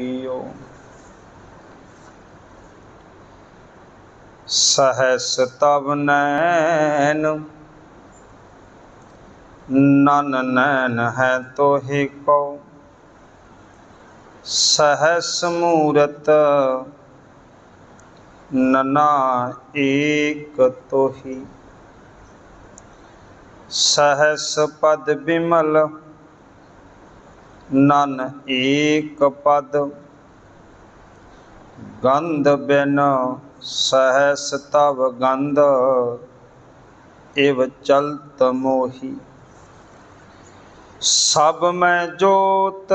ਕੀਓ ਸਹਸ ਤਵ ਨੈਨ ਨਨ ਨੈਨ ਹੈ ਤੋਹਿ ਕੋ ਸਹਸ ਮੂਰਤ ਨਨਾ ਏਕ ਤੋਹੀ ਸਹਸ ਪਦ ਬਿਮਲ ਨਨ ਏਕ ਪਦ। ਗੰਧ ਬਿਨ ਸਹਸ ਤਵ ਗੰਧ, ਇਵ ਚਲਤ ਮੋਹੀ। ਸਭ ਮੈਂ ਜੋਤ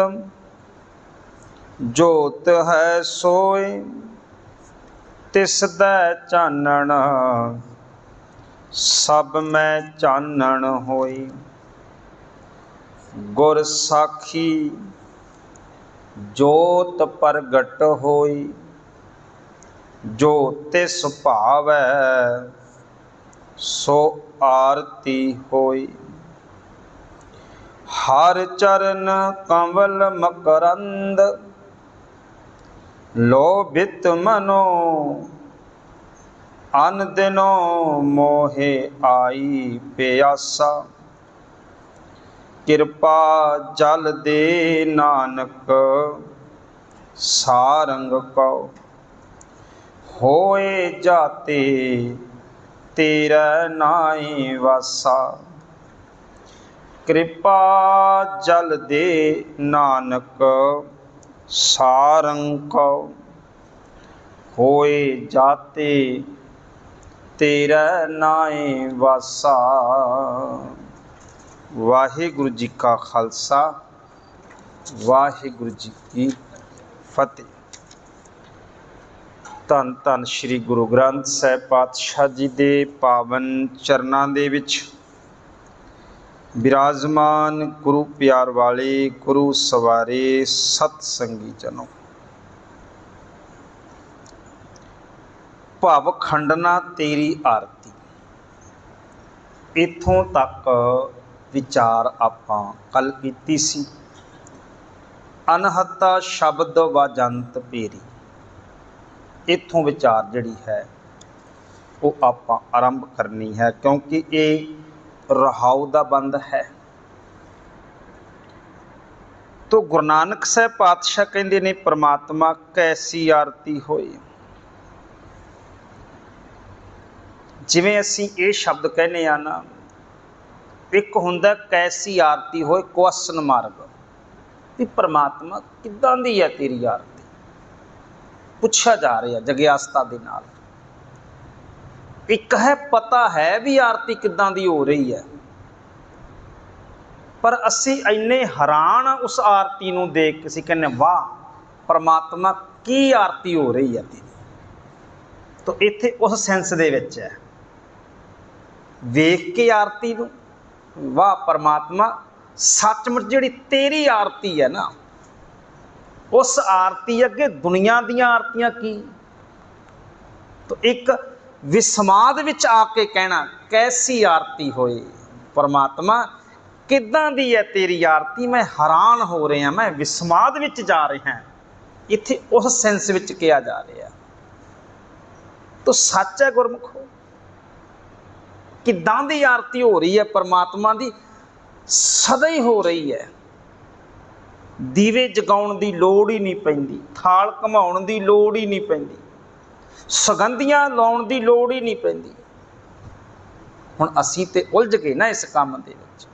ਜੋਤ ਹੈ ਸੋਏ, ਤਿਸ ਦਾ ਚਾਨਣ, ਸਭ ਮੈਂ ਚਾਨਣ ਹੋਈ ਗੁਰ ਸਾਖੀ, ਜੋਤ ਪ੍ਰਗਟ ਹੋਈ, ਜੋ ਤਿਸ ਭਾਵੈ, ਸੋ ਆਰਤੀ ਹੋਈ। ਹਰ ਚਰਨ ਕੰਵਲ ਮਕਰੰਦ, ਲੋਭਿਤ ਮਨੋ, ਅਨ ਦਿਨੋ ਮੋਹਿ ਆਈ ਪਿਆਸਾ। ਕਿਰਪਾ ਜਲ ਦੇ ਨਾਨਕ, ਸਾਰੰਗ ਕਉ ਹੋਏ ਜਾਤੇ, ਤੇਰਾ ਨਾਈ ਵਾਸਾ। ਕਿਰਪਾ ਜਲ ਦੇ ਨਾਨਕ, ਸਾਰੰਗ ਕਉ ਹੋਏ ਜਾਤੇ, ਤੇਰਾ ਨਾਏ ਵਾਸਾ। ਵਾਹਿਗੁਰੂ ਜੀ ਕਾ ਖਾਲਸਾ, ਵਾਹਿਗੁਰੂ ਜੀ ਕੀ ਫਤਿਹ। ਧੰਨ ਧੰਨ ਸ੍ਰੀ ਗੁਰੂ ਗ੍ਰੰਥ ਸਾਹਿਬ ਪਾਤਸ਼ਾਹ ਜੀ ਦੇ ਪਾਵਨ ਚਰਨਾਂ ਦੇ ਵਿੱਚ ਬਿਰਾਜਮਾਨ ਗੁਰੂ ਪਿਆਰ ਵਾਲੇ ਗੁਰੂ ਸਵਾਰੇ ਸਤ ਸੰਗੀ ਜਨੋ। ਭਵ ਖੰਡਨਾ ਤੇਰੀ ਆਰਤੀ। ਇਥੋਂ ਤੱਕ ਵਿਚਾਰ ਆਪਾਂ ਕੱਲ ਕੀਤੀ ਸੀ। ਅਨਹਤਾ ਸ਼ਬਦ ਵਜੰਤ ਪੇਰੀ ਇਥੋਂ ਵਿਚਾਰ ਜਿਹੜੀ ਹੈ, ਉਹ ਆਪਾਂ ਆਰੰਭ ਕਰਨੀ ਹੈ, ਕਿਉਂਕਿ ਇਹ ਰਹਾਉ ਦਾ ਬੰਦ ਹੈ। ਤੋ ਗੁਰੂ ਨਾਨਕ ਸਾਹਿਬ ਪਾਤਸ਼ਾਹ ਕਹਿੰਦੇ ਨੇ, ਪ੍ਰਮਾਤਮਾ ਕੈਸੀ ਆਰਤੀ ਹੋਏ? ਜਿਵੇਂ ਅਸੀਂ ਇਹ ਸ਼ਬਦ ਕਹਿੰਦੇ ਆ ਨਾ ਇੱਕ ਹੁੰਦਾ ਕੈਸੀ ਆਰਤੀ ਹੋਏ ਕੁਐਸਚਨ ਮਾਰਗ। ਵੀ ਪ੍ਰਮਾਤਮਾ ਕਿੱਦਾਂ ਦੀ ਹੈ ਤੇਰੀ ਆਰਤੀ? ਪੁੱਛਿਆ ਜਾ ਰਿਹਾ ਜਗਿਆਸਤਾ ਦੇ ਨਾਲ। ਇੱਕ ਹੈ ਪਤਾ ਹੈ ਵੀ ਆਰਤੀ ਕਿੱਦਾਂ ਦੀ ਹੋ ਰਹੀ ਹੈ। ਪਰ ਅਸੀਂ ਇੰਨੇ ਹੈਰਾਨ ਉਸ ਆਰਤੀ ਨੂੰ ਦੇਖ ਕੇ ਅਸੀਂ ਕਹਿੰਨੇ ਵਾਹ, ਪਰਮਾਤਮਾ ਕੀ ਆਰਤੀ ਹੋ ਰਹੀ ਹੈ ਤੇਰੀ। ਤਾਂ ਇੱਥੇ ਉਸ ਸੈਂਸ ਦੇ ਵਿੱਚ ਹੈ। ਵੇਖ ਕੇ ਆਰਤੀ ਨੂੰ ਵਾਹ, ਪਰਮਾਤਮਾ, ਸੱਚਮੁੱਚ ਜਿਹੜੀ ਤੇਰੀ ਆਰਤੀ ਹੈ ਨਾ, ਉਸ ਆਰਤੀ ਅੱਗੇ ਦੁਨੀਆ ਦੀਆਂ ਆਰਤੀਆਂ ਕੀ? ਤੋ ਇੱਕ ਵਿਸਮਾਦ ਵਿੱਚ ਆ ਕੇ ਕਹਿਣਾ, ਕੈਸੀ ਆਰਤੀ ਹੋਏ? ਪਰਮਾਤਮਾ, ਕਿੱਦਾਂ ਦੀ ਹੈ ਤੇਰੀ ਆਰਤੀ? ਮੈਂ ਹੈਰਾਨ ਹੋ ਰਿਹਾ, ਮੈਂ ਵਿਸਮਾਦ ਵਿੱਚ ਜਾ ਰਿਹਾ। ਇੱਥੇ ਉਸ ਸੈਂਸ ਵਿੱਚ ਕਿਹਾ ਜਾ ਰਿਹਾ। ਤੋ ਸੱਚ ਹੈ ਗੁਰਮੁਖੋ। ਕਿੱਦਾਂ ਦੀ ਆਰਤੀ ਹੋ ਰਹੀ ਹੈ, ਪਰਮਾਤਮਾ ਦੀ, ਸਦਾ ਹੀ ਹੋ ਰਹੀ ਹੈ। ਦੀਵੇ ਜਗਾਉਣ ਦੀ ਲੋੜ ਹੀ ਨਹੀਂ ਪੈਂਦੀ, ਥਾਲ ਘਮਾਉਣ ਦੀ ਲੋੜ ਹੀ ਨਹੀਂ ਪੈਂਦੀ, ਸੁਗੰਧੀਆਂ ਲਾਉਣ ਦੀ ਲੋੜ ਹੀ ਨਹੀਂ ਪੈਂਦੀ। ਹੁਣ ਅਸੀਂ ਤੇ ਉਲਝ ਗਏ ਨਾ ਇਸ ਕੰਮ ਦੇ ਵਿੱਚ।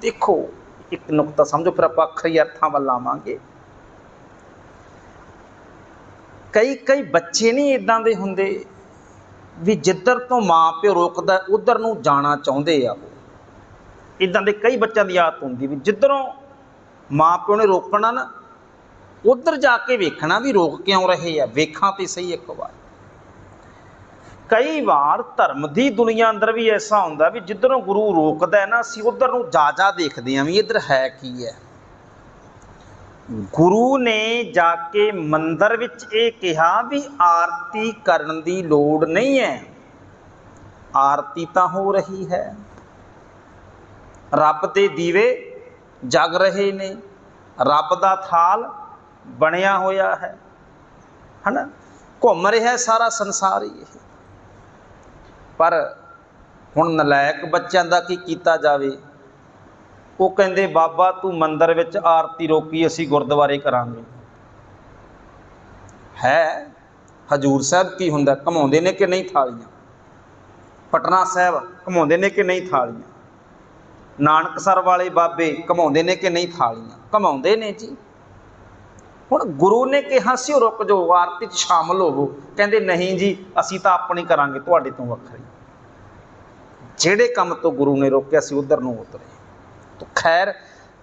ਦੇਖੋ, ਇੱਕ ਨੁਕਤਾ ਸਮਝੋ, ਫਿਰ ਆਪਾਂ ਅੱਖਰੀ ਅਰਥਾਂ ਵੱਲ ਆਵਾਂਗੇ। ਕਈ ਕਈ ਬੱਚੇ ਨਹੀਂ ਇਦਾਂ ਦੇ ਹੁੰਦੇ। ਵੀ ਜਿੱਧਰ ਤੋਂ ਮਾਂ ਪਿਓ ਰੋਕਦਾ ਉਧਰ ਨੂੰ ਜਾਣਾ ਚਾਹੁੰਦੇ ਆ ਉਹ। ਇਦਾਂ ਦੇ ਕਈ ਬੱਚਿਆਂ ਦੀ ਆਦਤ ਹੁੰਦੀ ਵੀ ਜਿੱਧਰੋਂ ਮਾਂ ਪਿਓ ਨੇ ਰੋਕਣਾ ਨਾ, ਉਧਰ ਜਾ ਕੇ ਵੇਖਣਾ ਵੀ ਰੋਕ ਕਿਉਂ ਰਹੇ ਆ, ਵੇਖਾਂ ਤੇ ਸਹੀ ਇੱਕ ਵਾਰ। ਕਈ ਵਾਰ ਧਰਮ ਦੀ ਦੁਨੀਆ ਅੰਦਰ ਵੀ ਐਸਾ ਹੁੰਦਾ ਵੀ ਜਿੱਧਰੋਂ ਗੁਰੂ ਰੋਕਦਾ ਹੈ ਨਾ, ਅਸੀਂ ਉਧਰ ਨੂੰ ਜਾ ਜਾ ਦੇਖਦੇ ਆਂ ਵੀ ਇੱਧਰ ਹੈ ਕੀ ਹੈ। ਗੁਰੂ ਨੇ ਜਾ ਕੇ ਮੰਦਰ ਵਿੱਚ ਇਹ ਕਿਹਾ ਵੀ ਆਰਤੀ ਕਰਨ ਦੀ ਲੋੜ ਨਹੀਂ ਹੈ। ਆਰਤੀ ਤਾਂ ਹੋ ਰਹੀ ਹੈ। ਰੱਬ ਦੇ ਦੀਵੇ ਜਗ ਰਹੇ ਨੇ। ਰੱਬ ਦਾ ਥਾਲ ਬਣਿਆ ਹੋਇਆ ਹੈ। ਹਨਾ? ਘੁੰਮ ਰਿਹਾ ਸਾਰਾ ਸੰਸਾਰ ਹੀ ਇਹ। ਪਰ ਹੁਣ ਨਲਾਇਕ ਬੱਚਿਆਂ ਦਾ ਕੀ ਕੀਤਾ ਜਾਵੇ? ਉਹ ਕਹਿੰਦੇ, ਬਾਬਾ, ਤੂੰ ਮੰਦਰ ਵਿੱਚ ਆਰਤੀ ਰੋਕੀ, ਅਸੀਂ ਗੁਰਦੁਆਰੇ ਕਰਾਂਗੇ। ਹੈ, ਹਜੂਰ ਸਾਹਿਬ ਕੀ ਹੁੰਦਾ? ਘਮਾਉਂਦੇ ਨੇ ਕਿ ਨਹੀਂ ਥਾਲੀਆਂ? ਪਟਨਾ ਸਾਹਿਬ ਘਮਾਉਂਦੇ ਨੇ ਕਿ ਨਹੀਂ ਥਾਲੀਆਂ? ਨਾਨਕਸਰ ਵਾਲੇ ਬਾਬੇ ਘਮਾਉਂਦੇ ਨੇ ਕਿ ਨਹੀਂ ਥਾਲੀਆਂ? ਘਮਾਉਂਦੇ ਨੇ ਜੀ। ਹੁਣ ਗੁਰੂ ਨੇ ਕਿਹਾ ਸੀ, ਉਹ ਰੁਕ ਜਾਓ, ਆਰਤੀ 'ਚ ਸ਼ਾਮਲ ਹੋਵੋ। ਕਹਿੰਦੇ, ਨਹੀਂ ਜੀ, ਅਸੀਂ ਤਾਂ ਆਪਣੀ ਕਰਾਂਗੇ, ਤੁਹਾਡੇ ਤੋਂ ਵੱਖਰੀ। ਜਿਹੜੇ ਕੰਮ ਤੋਂ ਗੁਰੂ ਨੇ ਰੋਕਿਆ ਸੀ, ਉਧਰ ਨੂੰ ਉਤਰੇ। ਖੈਰ,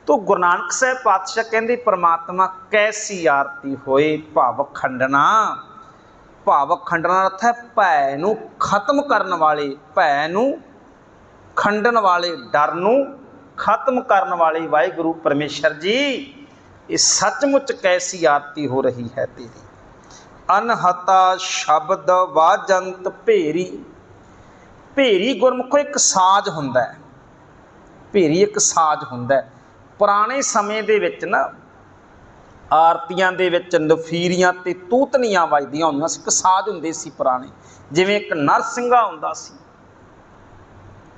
ਤੋ ਗੁਰੂ ਨਾਨਕ ਸਾਹਿਬ ਪਾਤਸ਼ਾਹ ਕਹਿੰਦੇ, ਪ੍ਰਮਾਤਮਾ ਕੈਸੀ ਆਰਤੀ ਹੋਏ ਭਾਵ ਖੰਡਨਾ? ਭਾਵ ਖੰਡਨਾ ਦਾ ਅਰਥ ਹੈ ਭੈ ਨੂੰ ਖਤਮ ਕਰਨ ਵਾਲੇ ਭੈ ਨੂੰ ਖੰਡਨ ਵਾਲੇ ਡਰ ਨੂੰ ਖਤਮ ਕਰਨ ਵਾਲੇ ਵਾਹਿਗੁਰੂ ਪਰਮੇਸ਼ਰ ਜੀ, ਇਹ ਸੱਚਮੁੱਚ ਕੈਸੀ ਆਰਤੀ ਹੋ ਰਹੀ ਹੈ ਤੇਰੀ? ਅਨਹਤਾ ਸ਼ਬਦ ਵਾਜੰਤ ਭੇਰੀ। ਭੇਰੀ ਗੁਰਮੁਖੋ ਇੱਕ ਸਾਜ਼ ਹੁੰਦਾ ਹੈ। ਭੇਰੀ ਇੱਕ ਸਾਜ਼ ਹੁੰਦਾ ਪੁਰਾਣੇ ਸਮੇਂ ਦੇ ਵਿੱਚ ਨਾ ਆਰਤੀਆਂ ਦੇ ਵਿੱਚ ਨਫੀਰੀਆਂ ਤੇ ਤੂਤਨੀਆਂ ਵੱਜਦੀਆਂ ਹੁੰਦੀਆਂ ਸੀ। ਇੱਕ ਸਾਜ਼ ਹੁੰਦੇ ਸੀ ਪੁਰਾਣੇ, ਜਿਵੇਂ ਇੱਕ ਨਰਸਿੰਘਾ ਹੁੰਦਾ ਸੀ।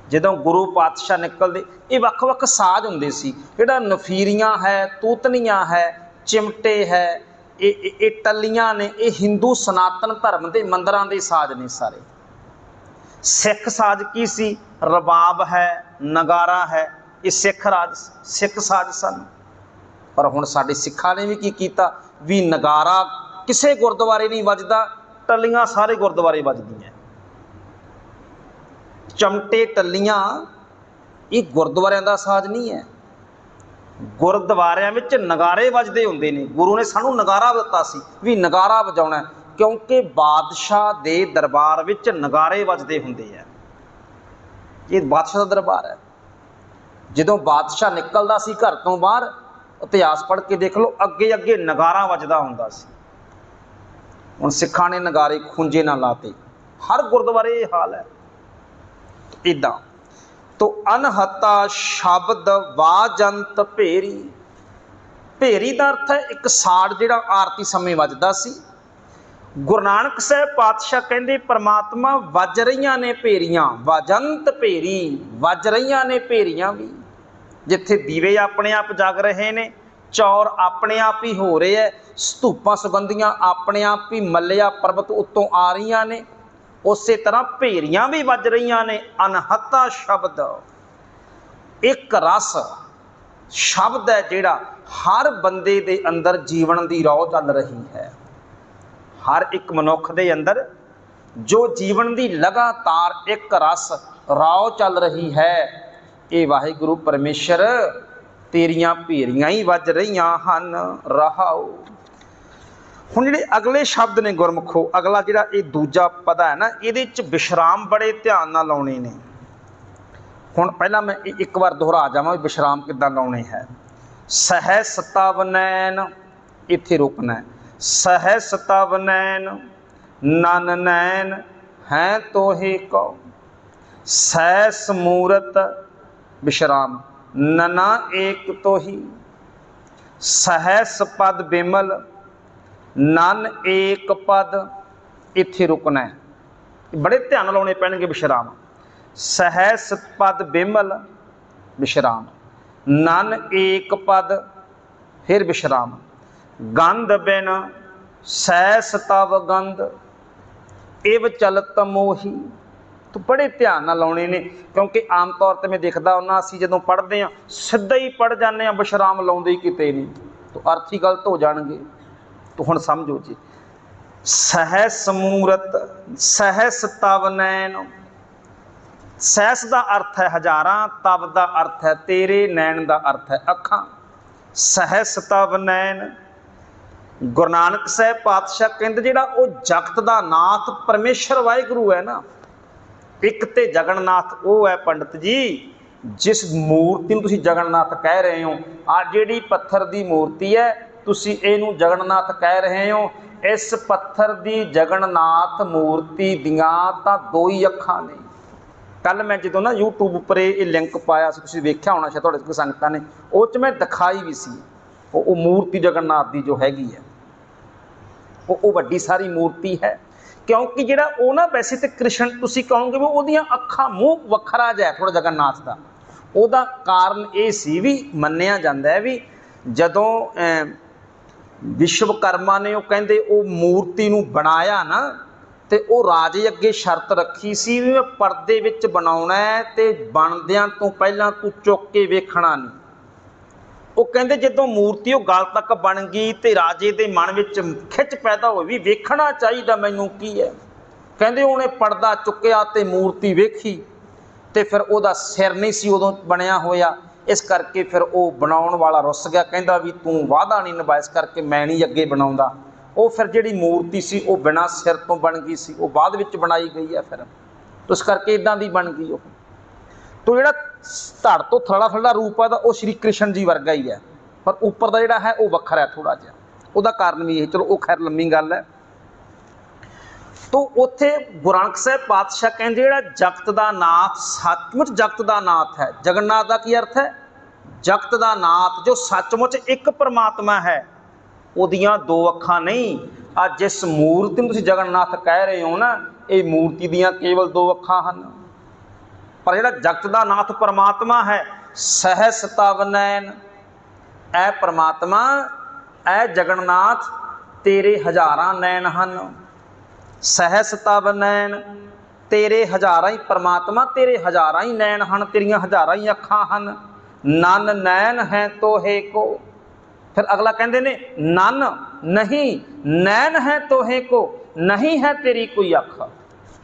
ਜਦੋਂ ਗੁਰੂ ਪਾਤਸ਼ਾਹ ਨਿਕਲਦੇ, ਇਹ ਵੱਖ-ਵੱਖ ਸਾਜ਼ ਹੁੰਦੇ ਸੀ। ਜਿਹੜਾ ਨਫੀਰੀਆਂ ਹੈ, ਤੂਤਨੀਆਂ ਹੈ, ਚਿਮਟੇ ਹੈ, ਇਹ, ਇਹ- ਇਹ ਟੱਲੀਆਂ ਨੇ, ਇਹ ਹਿੰਦੂ ਸਨਾਤਨ ਧਰਮ ਦੇ ਮੰਦਰਾਂ ਦੇ ਸਾਜ਼ ਨੇ ਸਾਰੇ। ਸਿੱਖ ਸਾਜ਼ ਕੀ ਸੀ? ਰਬਾਬ ਹੈ ਨਗਾਰਾ ਹੈ, ਇਹ ਸਿੱਖ ਰਾਜ, ਸਿੱਖ ਸਾਜ਼ ਸਨ। ਪਰ ਹੁਣ ਸਾਡੇ ਸਿੱਖਾਂ ਨੇ ਵੀ ਕੀ ਕੀਤਾ? ਵੀ ਨਗਾਰਾ ਕਿਸੇ ਗੁਰਦੁਆਰੇ ਨਹੀਂ ਵੱਜਦਾ, ਟੱਲੀਆਂ ਸਾਰੇ ਗੁਰਦੁਆਰੇ ਵੱਜਦੀਆਂ। ਚਮਟੇ ਟੱਲੀਆਂ, ਇਹ ਗੁਰਦੁਆਰਿਆਂ ਦਾ ਸਾਜ਼ ਨਹੀਂ ਹੈ। ਗੁਰਦੁਆਰਿਆਂ ਵਿੱਚ ਨਗਾਰੇ ਵੱਜਦੇ ਹੁੰਦੇ ਨੇ। ਗੁਰੂ ਨੇ ਸਾਨੂੰ ਨਗਾਰਾ ਦਿੱਤਾ ਸੀ ਵੀ ਨਗਾਰਾ ਵਜਾਉਣਾ ਕਿਉਂਕਿ ਬਾਦਸ਼ਾਹ ਦੇ ਦਰਬਾਰ ਵਿੱਚ ਨਗਾਰੇ ਵੱਜਦੇ ਹੁੰਦੇ ਆ। ਇਹ ਬਾਦਸ਼ਾਹ ਦਾ ਦਰਬਾਰ ਹੈ। ਜਦੋਂ ਬਾਦਸ਼ਾਹ ਨਿਕਲਦਾ ਸੀ ਘਰ ਤੋਂ ਬਾਹਰ, ਇਤਿਹਾਸ ਪੜ੍ਹ ਕੇ ਦੇਖ ਲਓ ਅੱਗੇ ਅੱਗੇ ਨਗਾਰਾ ਵੱਜਦਾ ਹੁੰਦਾ ਸੀ। ਹੁਣ ਸਿੱਖਾਂ ਨੇ ਨਗਾਰੇ ਖੁੰਝੇ ਨਾ ਲਾਤੇ। ਹਰ ਗੁਰਦੁਆਰੇ ਇਹ ਹਾਲ ਹੈ। ਇਦਾਂ ਤੋ ਅਨਹਤਾ ਸ਼ਬਦ ਵਾਜੰਤ ਭੇਰੀ। ਭੇਰੀ ਦਾ ਅਰਥ ਹੈ ਇੱਕ ਸਾੜ ਜਿਹੜਾ ਆਰਤੀ ਸਮੇਂ ਵੱਜਦਾ ਸੀ। ਗੁਰੂ ਨਾਨਕ ਸਾਹਿਬ ਪਾਤਸ਼ਾਹ ਕਹਿੰਦੇ, ਪ੍ਰਮਾਤਮਾ ਵੱਜ ਰਹੀਆਂ ਨੇ ਭੇਰੀਆਂ, ਵਜੰਤ ਭੇਰੀ, ਵੱਜ ਰਹੀਆਂ ਨੇ ਭੇਰੀਆਂ ਵੀ। ਜਿੱਥੇ ਦੀਵੇ ਆਪਣੇ ਆਪ ਜਗ ਰਹੇ ਨੇ, ਚੌਰ ਆਪਣੇ ਆਪ ਹੀ ਹੋ ਰਹੇ ਐ, ਸਤੂਪਾਂ ਸੰਬੰਧੀਆਂ ਆਪਣੇ ਆਪ ਹੀ ਮੱਲਿਆ ਪਰਬਤ ਉੱਤੋਂ ਆ ਰਹੀਆਂ ਨੇ। ਉਸੇ ਤਰ੍ਹਾਂ ਭੇਰੀਆਂ ਵੀ ਵੱਜ ਰਹੀਆਂ ਨੇ, ਅਨਹਤਾ ਸ਼ਬਦ। ਇੱਕ ਰਸ ਸ਼ਬਦ ਹੈ ਜਿਹੜਾ ਹਰ ਬੰਦੇ ਦੇ ਅੰਦਰ ਜੀਵਨ ਦੀ ਰੌ ਚੱਲ ਰਹੀ ਹੈ। ਹਰ ਇੱਕ ਮਨੁੱਖ ਦੇ ਅੰਦਰ, ਜੋ ਜੀਵਨ ਦੀ ਲਗਾਤਾਰ ਇੱਕ ਰਸ ਰਾਉ ਚੱਲ ਰਹੀ ਹੈ। ਇਹ ਵਾਹਿਗੁਰੂ ਪਰਮੇਸ਼ਰ, ਤੇਰੀਆਂ ਭੇਰੀਆਂ ਹੀ ਵੱਜ ਰਹੀਆਂ ਹਨ। ਰਹਾਉ ਹੁਣ ਜਿਹੜੇ ਅਗਲੇ ਸ਼ਬਦ ਨੇ ਗੁਰਮੁਖੋ, ਅਗਲਾ ਜਿਹੜਾ ਇਹ ਦੂਜਾ ਪਦਾ ਹੈ ਨਾ, ਇਹਦੇ ਚ ਵਿਸ਼ਰਾਮ ਬੜੇ ਧਿਆਨ ਨਾਲ ਲਾਉਣੇ ਨੇ। ਹੁਣ ਪਹਿਲਾਂ ਮੈਂ ਇਹ ਇੱਕ ਵਾਰ ਦੁਹਰਾ ਜਾਵਾਂ ਵੀ ਵਿਸ਼ਰਾਮ ਕਿੱਦਾਂ ਲਾਉਣੇ ਹੈ। ਸਹਿ ਸਤਾਵਨੈਨ ਇੱਥੇ ਰੁਕਣਾ ਹੈ। ਸਹਿ ਸਤਾਵਨੈਨ ਨਨ ਨੈਨ ਹੈ ਤੋਹੇ ਕਉ। ਸਹਿ ਮੂਰਤ ਵਿਸ਼ਰਾਮ ਨਨਾ ਏਕ ਤੋਹੀ। ਸਹਸ ਪਦ ਬਿਮਲ, ਨਨ ਏਕ ਪਦ, ਇੱਥੇ ਰੁਕਣਾ। ਹੈ ਬੜੇ ਧਿਆਨ ਲਾਉਣੇ ਪੈਣਗੇ ਵਿਸ਼ਰਾਮ ਸਹਸ ਪਦ ਬਿਮਲ ਵਿਸ਼ਰਾਮ ਨਨ ਏਕ ਪਦ, ਫਿਰ ਵਿਸ਼ਰਾਮ ਗੰਧ ਬਿਨ ਸੈਸ ਤਵ ਗੰਧ, ਇਵ ਚਲਤ ਮੋਹੀ। ਤੂੰ ਬੜੇ ਧਿਆਨ ਨਾਲ ਲਾਉਣੇ ਨੇ, ਕਿਉਂਕਿ ਆਮ ਤੌਰ ਤੇ ਮੈਂ ਦੇਖਦਾ ਉਹਨਾਂ ਅਸੀਂ ਜਦੋਂ ਪੜ੍ਹਦੇ ਆ ਸਿੱਧਾ ਹੀ ਪੜ ਜਾਂਦੇ ਆ ਵਿਸ਼ਰਾਮ ਲਾਉਂਦੇ ਹੀ ਕਿਤੇ ਨਹੀਂ। ਤੋ ਅਰਥ ਹੀ ਗਲਤ ਹੋ ਜਾਣਗੇ। ਤੂੰ ਹੁਣ ਸਮਝੋ ਜੀ। ਸਹਿ ਸਮੂਰਤ ਸਹਿਸ ਤਵ ਨੈਣ। ਸਹਿਸ ਦਾ ਅਰਥ ਹੈ ਹਜ਼ਾਰਾਂ, ਤਵ ਦਾ ਅਰਥ ਹੈ ਤੇਰੇ, ਨੈਣ ਦਾ ਅਰਥ ਹੈ ਅੱਖਾਂ। ਸਹਿਸ ਤਵ ਨੈਣ। ਗੁਰੂ ਨਾਨਕ ਸਾਹਿਬ ਪਾਤਸ਼ਾਹ ਕਹਿੰਦੇ ਜਿਹੜਾ ਉਹ ਜਗਤ ਦਾ ਨਾਥ ਪਰਮੇਸ਼ਰ ਵਾਹਿਗੁਰੂ ਹੈ ਨਾ, ਇੱਕ ਤੇ ਜਗਨਨਾਥ ਉਹ ਹੈ ਪੰਡਤ ਜੀ, ਜਿਸ ਮੂਰਤੀ ਨੂੰ ਤੁਸੀਂ ਜਗਨਨਾਥ ਕਹਿ ਰਹੇ ਹੋ ਆ ਜਿਹੜੀ ਪੱਥਰ ਦੀ ਮੂਰਤੀ ਹੈ, ਤੁਸੀਂ ਇਹਨੂੰ ਜਗਨਨਾਥ ਕਹਿ ਰਹੇ ਹੋ, ਇਸ ਪੱਥਰ ਦੀ ਜਗਨਨਾਥ ਮੂਰਤੀ ਦੀਆਂ ਤਾਂ ਦੋ ਹੀ ਅੱਖਾਂ ਨੇ। ਕੱਲ ਮੈਂ ਜਦੋਂ ਨਾ YouTube ਉੱਪਰ ਇਹ ਲਿੰਕ ਪਾਇਆ ਸੀ, ਤੁਸੀਂ ਵੇਖਿਆ ਹੋਣਾ ਸ਼ਾਇਦ ਤੁਹਾਡੇ ਸੰਗਤਾਂ ਨੇ, ਉਹ ਚ ਮੈਂ ਦਿਖਾਈ ਵੀ ਸੀ। ਉਹ ਉਹ ਮੂਰਤੀ ਜਗਨਨਾਥ ਦੀ ਜੋ ਹੈਗੀ ਹੈ। ਉਹ ਉਹ ਵੱਡੀ ਸਾਰੀ ਮੂਰਤੀ ਹੈ। ਕਿਉਂਕਿ ਜਿਹੜਾ ਉਹ ਨਾ ਵੈਸੇ ਤੇ ਕ੍ਰਿਸ਼ਨ ਤੁਸੀਂ ਕਹੋਗੇ ਵੀ ਉਹਦੀਆਂ ਅੱਖਾਂ ਮੂੰਹ ਵੱਖਰਾ ਜਿਹਾ ਥੋੜਾ ਜਗਨਨਾਥ ਦਾ। ਉਹਦਾ ਕਾਰਨ ਇਹ ਸੀ ਵੀ ਮੰਨਿਆ ਜਾਂਦਾ ਹੈ ਵੀ ਜਦੋਂ ਵਿਸ਼ਵਕਰਮਾ ਨੇ ਉਹ ਕਹਿੰਦੇ ਉਹ ਮੂਰਤੀ ਨੂੰ ਬਣਾਇਆ ਨਾ, ਤੇ ਉਹ ਰਾਜੇ ਅੱਗੇ ਸ਼ਰਤ ਰੱਖੀ ਸੀ ਵੀ ਮੈਂ ਪਰਦੇ ਵਿੱਚ ਬਣਾਉਣਾ ਹੈ ਤੇ ਬਣਦਿਆਂ ਤੋਂ ਪਹਿਲਾਂ ਤੂੰ ਚੁੱਕ ਕੇ ਵੇਖਣਾ ਨਹੀਂ। ਉਹ ਕਹਿੰਦੇ ਜਦੋਂ ਮੂਰਤੀ ਉਹ ਗਲ ਤੱਕ ਬਣ ਗਈ ਤੇ ਰਾਜੇ ਦੇ ਮਨ ਵਿੱਚ ਖਿੱਚ ਪੈਦਾ ਹੋਈ ਵੀ ਵੇਖਣਾ ਚਾਹੀਦਾ ਮੈਨੂੰ ਕੀ ਹੈ। ਕਹਿੰਦੇ ਉਹਨੇ ਪਰਦਾ ਚੁੱਕਿਆ ਤੇ ਮੂਰਤੀ ਵੇਖੀ ਤੇ ਫਿਰ ਉਹਦਾ ਸਿਰ ਨਹੀਂ ਸੀ ਉਦੋਂ ਬਣਿਆ ਹੋਇਆ। ਇਸ ਕਰਕੇ ਫਿਰ ਉਹ ਬਣਾਉਣ ਵਾਲਾ ਰੁੱਸ ਗਿਆ। ਕਹਿੰਦਾ ਵੀ ਤੂੰ ਵਾਅਦਾ ਨਹੀਂ ਨਿਭਾਇਆ ਇਸ ਕਰਕੇ ਮੈਂ ਨਹੀਂ ਅੱਗੇ ਬਣਾਉਂਦਾ। ਉਹ ਫਿਰ ਜਿਹੜੀ ਮੂਰਤੀ ਸੀ ਉਹ ਬਿਨਾਂ ਸਿਰ ਤੋਂ ਬਣ ਗਈ ਸੀ। ਉਹ ਬਾਅਦ ਵਿੱਚ ਬਣਾਈ ਗਈ ਹੈ ਫਿਰ। ਉਸ ਕਰਕੇ ਇਦਾਂ ਦੀ ਬਣ ਗਈ ਉਹ। ਤੋ ਜਿਹੜਾ ਧੜ ਤੋਂ ਥੜਾ ਥੜਾ ਰੂਪ ਹੈ ਤਾਂ ਉਹ ਸ਼੍ਰੀ ਕ੍ਰਿਸ਼ਨ ਜੀ ਵਰਗਾ ਹੀ ਹੈ। ਪਰ ਉੱਪਰ ਦਾ ਜਿਹੜਾ ਹੈ ਉਹ ਵੱਖਰਾ ਹੈ ਥੋੜਾ ਜਿਹਾ। ਉਹਦਾ ਕਾਰਨ ਵੀ ਇਹ, ਚਲੋ ਉਹ ਖੈਰ ਲੰਮੀ ਗੱਲ ਹੈ। ਤੋ ਉੱਥੇ ਗੁਰੂ ਨਾਨਕ ਸਾਹਿਬ ਪਾਤਸ਼ਾਹ ਕਹਿੰਦੇ ਜਿਹੜਾ ਜਗਤ ਦਾ ਨਾਥ, ਸੱਚਮੁੱਚ ਜਗਤ ਦਾ ਨਾਥ ਹੈ। ਜਗਨਨਾਥ ਦਾ ਕੀ ਅਰਥ ਹੈ? ਜਗਤ ਦਾ ਨਾਥ, ਜੋ ਸੱਚਮੁੱਚ ਇੱਕ ਪਰਮਾਤਮਾ ਹੈ। ਉਹਦੀਆਂ ਦੋ ਅੱਖਾਂ ਨਹੀਂ। ਆ ਜਿਸ ਮੂਰਤੀ ਨੂੰ ਤੁਸੀਂ ਜਗਨਨਾਥ ਕਹਿ ਰਹੇ ਹੋ ਨਾ, ਇਹ ਮੂਰਤੀ ਦੀਆਂ ਕੇਵਲ ਦੋ ਅੱਖਾਂ ਹਨ। ਪਰ ਜਿਹੜਾ ਜਗਤ ਦਾ ਨਾਥ ਪਰਮਾਤਮਾ ਹੈ, ਸਹਿਸ ਤਵਨੈਨ ਐ ਪਰਮਾਤਮਾ, ਐ ਜਗਨਨਾਥ ਤੇਰੇ ਹਜ਼ਾਰਾਂ ਨੈਣ ਹਨ। ਸਹਿ ਤਵ ਨੈਣ ਤੇਰੇ ਹਜ਼ਾਰਾਂ ਹੀ ਪਰਮਾਤਮਾ, ਤੇਰੇ ਹਜ਼ਾਰਾਂ ਹੀ ਨੈਣ ਹਨ, ਤੇਰੀਆਂ ਹਜ਼ਾਰਾਂ ਹੀ ਅੱਖਾਂ ਹਨ। ਨਨ ਨੈਣ ਹੈ ਤੋਹੇ ਕੋ। ਫਿਰ ਅਗਲਾ ਕਹਿੰਦੇ ਨੇ, ਨਨ ਨਹੀਂ, ਨੈਣ ਹੈ ਤੋਹੇ ਕੋ, ਨਹੀਂ ਹੈ ਤੇਰੀ ਕੋਈ ਅੱਖ।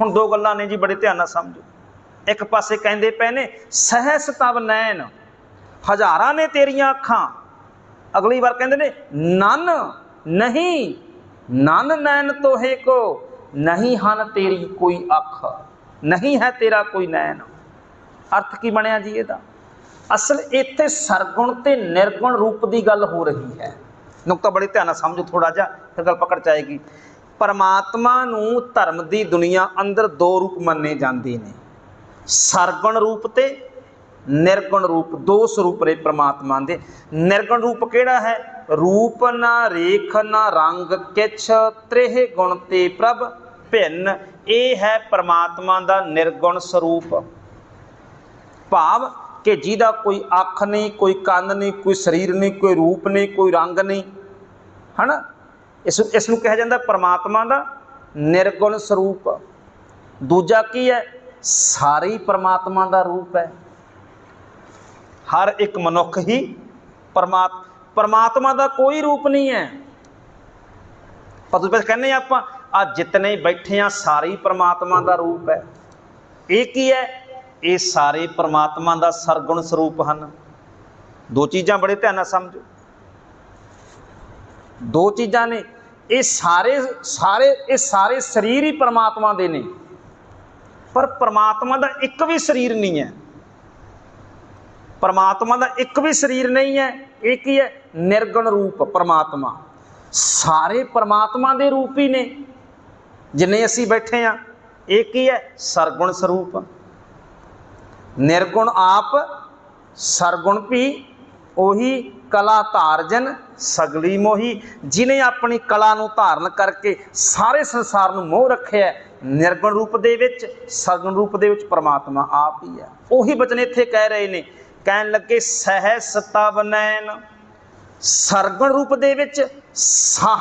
ਹੁਣ ਦੋ ਗੱਲਾਂ ਨੇ ਜੀ, ਬੜੇ ਧਿਆਨ ਨਾਲ ਸਮਝੋ। ਇੱਕ ਪਾਸੇ ਕਹਿੰਦੇ ਪਏ ਨੇ, ਸਹਿਸ ਤਵ ਨੈਣ, ਹਜ਼ਾਰਾਂ ਨੇ ਤੇਰੀਆਂ ਅੱਖਾਂ। ਅਗਲੀ ਵਾਰ ਕਹਿੰਦੇ ਨੇ, ਨਨ ਨਹੀਂ, ਨਨ ਨੈਣ ਤੋਹੇ ਕੋ, ਨਹੀਂ ਹਨ ਤੇਰੀ ਕੋਈ ਅੱਖ, ਨਹੀਂ ਹੈ ਤੇਰਾ ਕੋਈ ਨੈਣ। ਅਰਥ ਕੀ ਬਣਿਆ ਜੀ ਇਹਦਾ? ਅਸਲ ਇੱਥੇ ਸਰਗੁਣ ਤੇ ਨਿਰਗੁਣ ਰੂਪ ਦੀ ਗੱਲ ਹੋ ਰਹੀ ਹੈ। ਨੁਕਤਾ ਬੜੇ ਧਿਆਨ ਨਾਲ ਸਮਝੋ ਥੋੜਾ ਜਿਹਾ, ਫਿਰ ਗੱਲ ਪਕੜ ਚ ਪਰਮਾਤਮਾ ਨੂੰ ਧਰਮ ਦੀ ਦੁਨੀਆ ਅੰਦਰ ਦੋ ਰੂਪ ਮੰਨੇ ਜਾਂਦੇ ਨੇ। ਸਰਗੁਣ ਰੂਪ ਤੇ ਨਿਰਗੁਣ ਰੂਪ, ਦੋ ਸਰੂਪ ਨੇ ਪ੍ਰਮਾਤਮਾ ਦੇ। ਨਿਰਗੁਣ ਰੂਪ ਕਿਹੜਾ ਹੈ? ਰੂਪ ਨਾ ਰੇਖ ਨਾ ਰੰਗ, ਕਿਛ ਤ੍ਰਿਹ ਗੁਣ ਤੇ ਪ੍ਰਭ ਭਿੰਨ। ਇਹ ਹੈ ਪ੍ਰਮਾਤਮਾ ਦਾ ਨਿਰਗੁਣ ਸਰੂਪ। ਭਾਵ ਕਿ ਜਿਹਦਾ ਕੋਈ ਅੱਖ ਨਹੀਂ, ਕੋਈ ਕੰਨ ਨਹੀਂ, ਕੋਈ ਸਰੀਰ ਨਹੀਂ, ਕੋਈ ਰੂਪ ਨਹੀਂ, ਕੋਈ ਰੰਗ ਨਹੀਂ। ਹਨਾ? ਇਸ ਇਸ ਨੂੰ ਕਿਹਾ ਜਾਂਦਾ ਪ੍ਰਮਾਤਮਾ ਦਾ ਨਿਰਗੁਣ ਸਰੂਪ। ਦੂਜਾ ਕੀ ਹੈ? ਸਾਰੇ ਹੀ ਪ੍ਰਮਾਤਮਾ ਦਾ ਰੂਪ ਹੈ। ਹਰ ਇੱਕ ਮਨੁੱਖ ਹੀ ਪਰਮਾਤ, ਪਰਮਾਤਮਾ ਦਾ ਕੋਈ ਰੂਪ ਨਹੀਂ ਹੈ। ਪਰ ਤੁਸੀਂ ਬਸ ਕਹਿੰਦੇ ਹਾਂ ਆਪਾਂ, ਆ ਜਿਤਨੇ ਬੈਠੇ ਆ, ਸਾਰੇ ਹੀ ਪਰਮਾਤਮਾ ਦਾ ਰੂਪ ਹੈ। ਇਹ ਕੀ ਹੈ? ਇਹ ਸਾਰੇ ਪਰਮਾਤਮਾ ਦਾ ਸਰਗੁਣ ਸਰੂਪ ਹਨ। ਦੋ ਚੀਜ਼ਾਂ ਬੜੇ ਧਿਆਨ ਨਾਲ ਸਮਝੋ। ਦੋ ਚੀਜ਼ਾਂ ਨੇ। ਇਹ ਸਾਰੇ ਸਾਰੇ, ਇਹ ਸਾਰੇ ਸਰੀਰ ਹੀ ਪਰਮਾਤਮਾ ਦੇ ਨੇ। ਪਰ ਪ੍ਰਮਾਤਮਾ ਦਾ ਇੱਕ ਵੀ ਸਰੀਰ ਨਹੀਂ ਹੈ। ਪਰਮਾਤਮਾ ਦਾ ਇੱਕ ਵੀ ਸਰੀਰ ਨਹੀਂ ਹੈ। ਇਹ ਕੀ ਹੈ? ਨਿਰਗੁਣ ਰੂਪ ਪਰਮਾਤਮਾ। ਸਾਰੇ ਪਰਮਾਤਮਾ ਦੇ ਰੂਪ ਹੀ ਨੇ। ਜਿੰਨੇ ਅਸੀਂ ਬੈਠੇ ਆ ਇਹ ਕੀ ਹੈ? ਸਰਗੁਣ ਸਰੂਪ। ਨਿਰਗੁਣ ਆਪ, ਸਰਗੁਣ ਵੀ ਉਹੀ ਕਲਾ ਧਾਰਜਨ, ਸਗਲੀ ਮੋਹੀ। ਜਿਨੇ ਆਪਣੀ ਕਲਾ ਨੂੰ ਧਾਰਨ ਕਰਕੇ ਸਾਰੇ ਸੰਸਾਰ ਨੂੰ ਮੋਹ ਰੱਖਿਆ ਨਿਰਗੁਣ ਰੂਪ ਦੇ ਵਿੱਚ ਸਰਗੁਣ ਰੂਪ ਦੇ ਵਿੱਚ ਪ੍ਰਮਾਤਮਾ ਆਪ ਹੀ ਹੈ। ਉਹੀ ਬਚਨ ਇੱਥੇ ਕਹਿ ਰਹੇ ਨੇ। ਕਹਿਣ ਲੱਗੇ, ਸਹਿ ਸਤਵ ਨੈਣ ਸਰਗੁਣ ਰੂਪ ਦੇ ਵਿੱਚ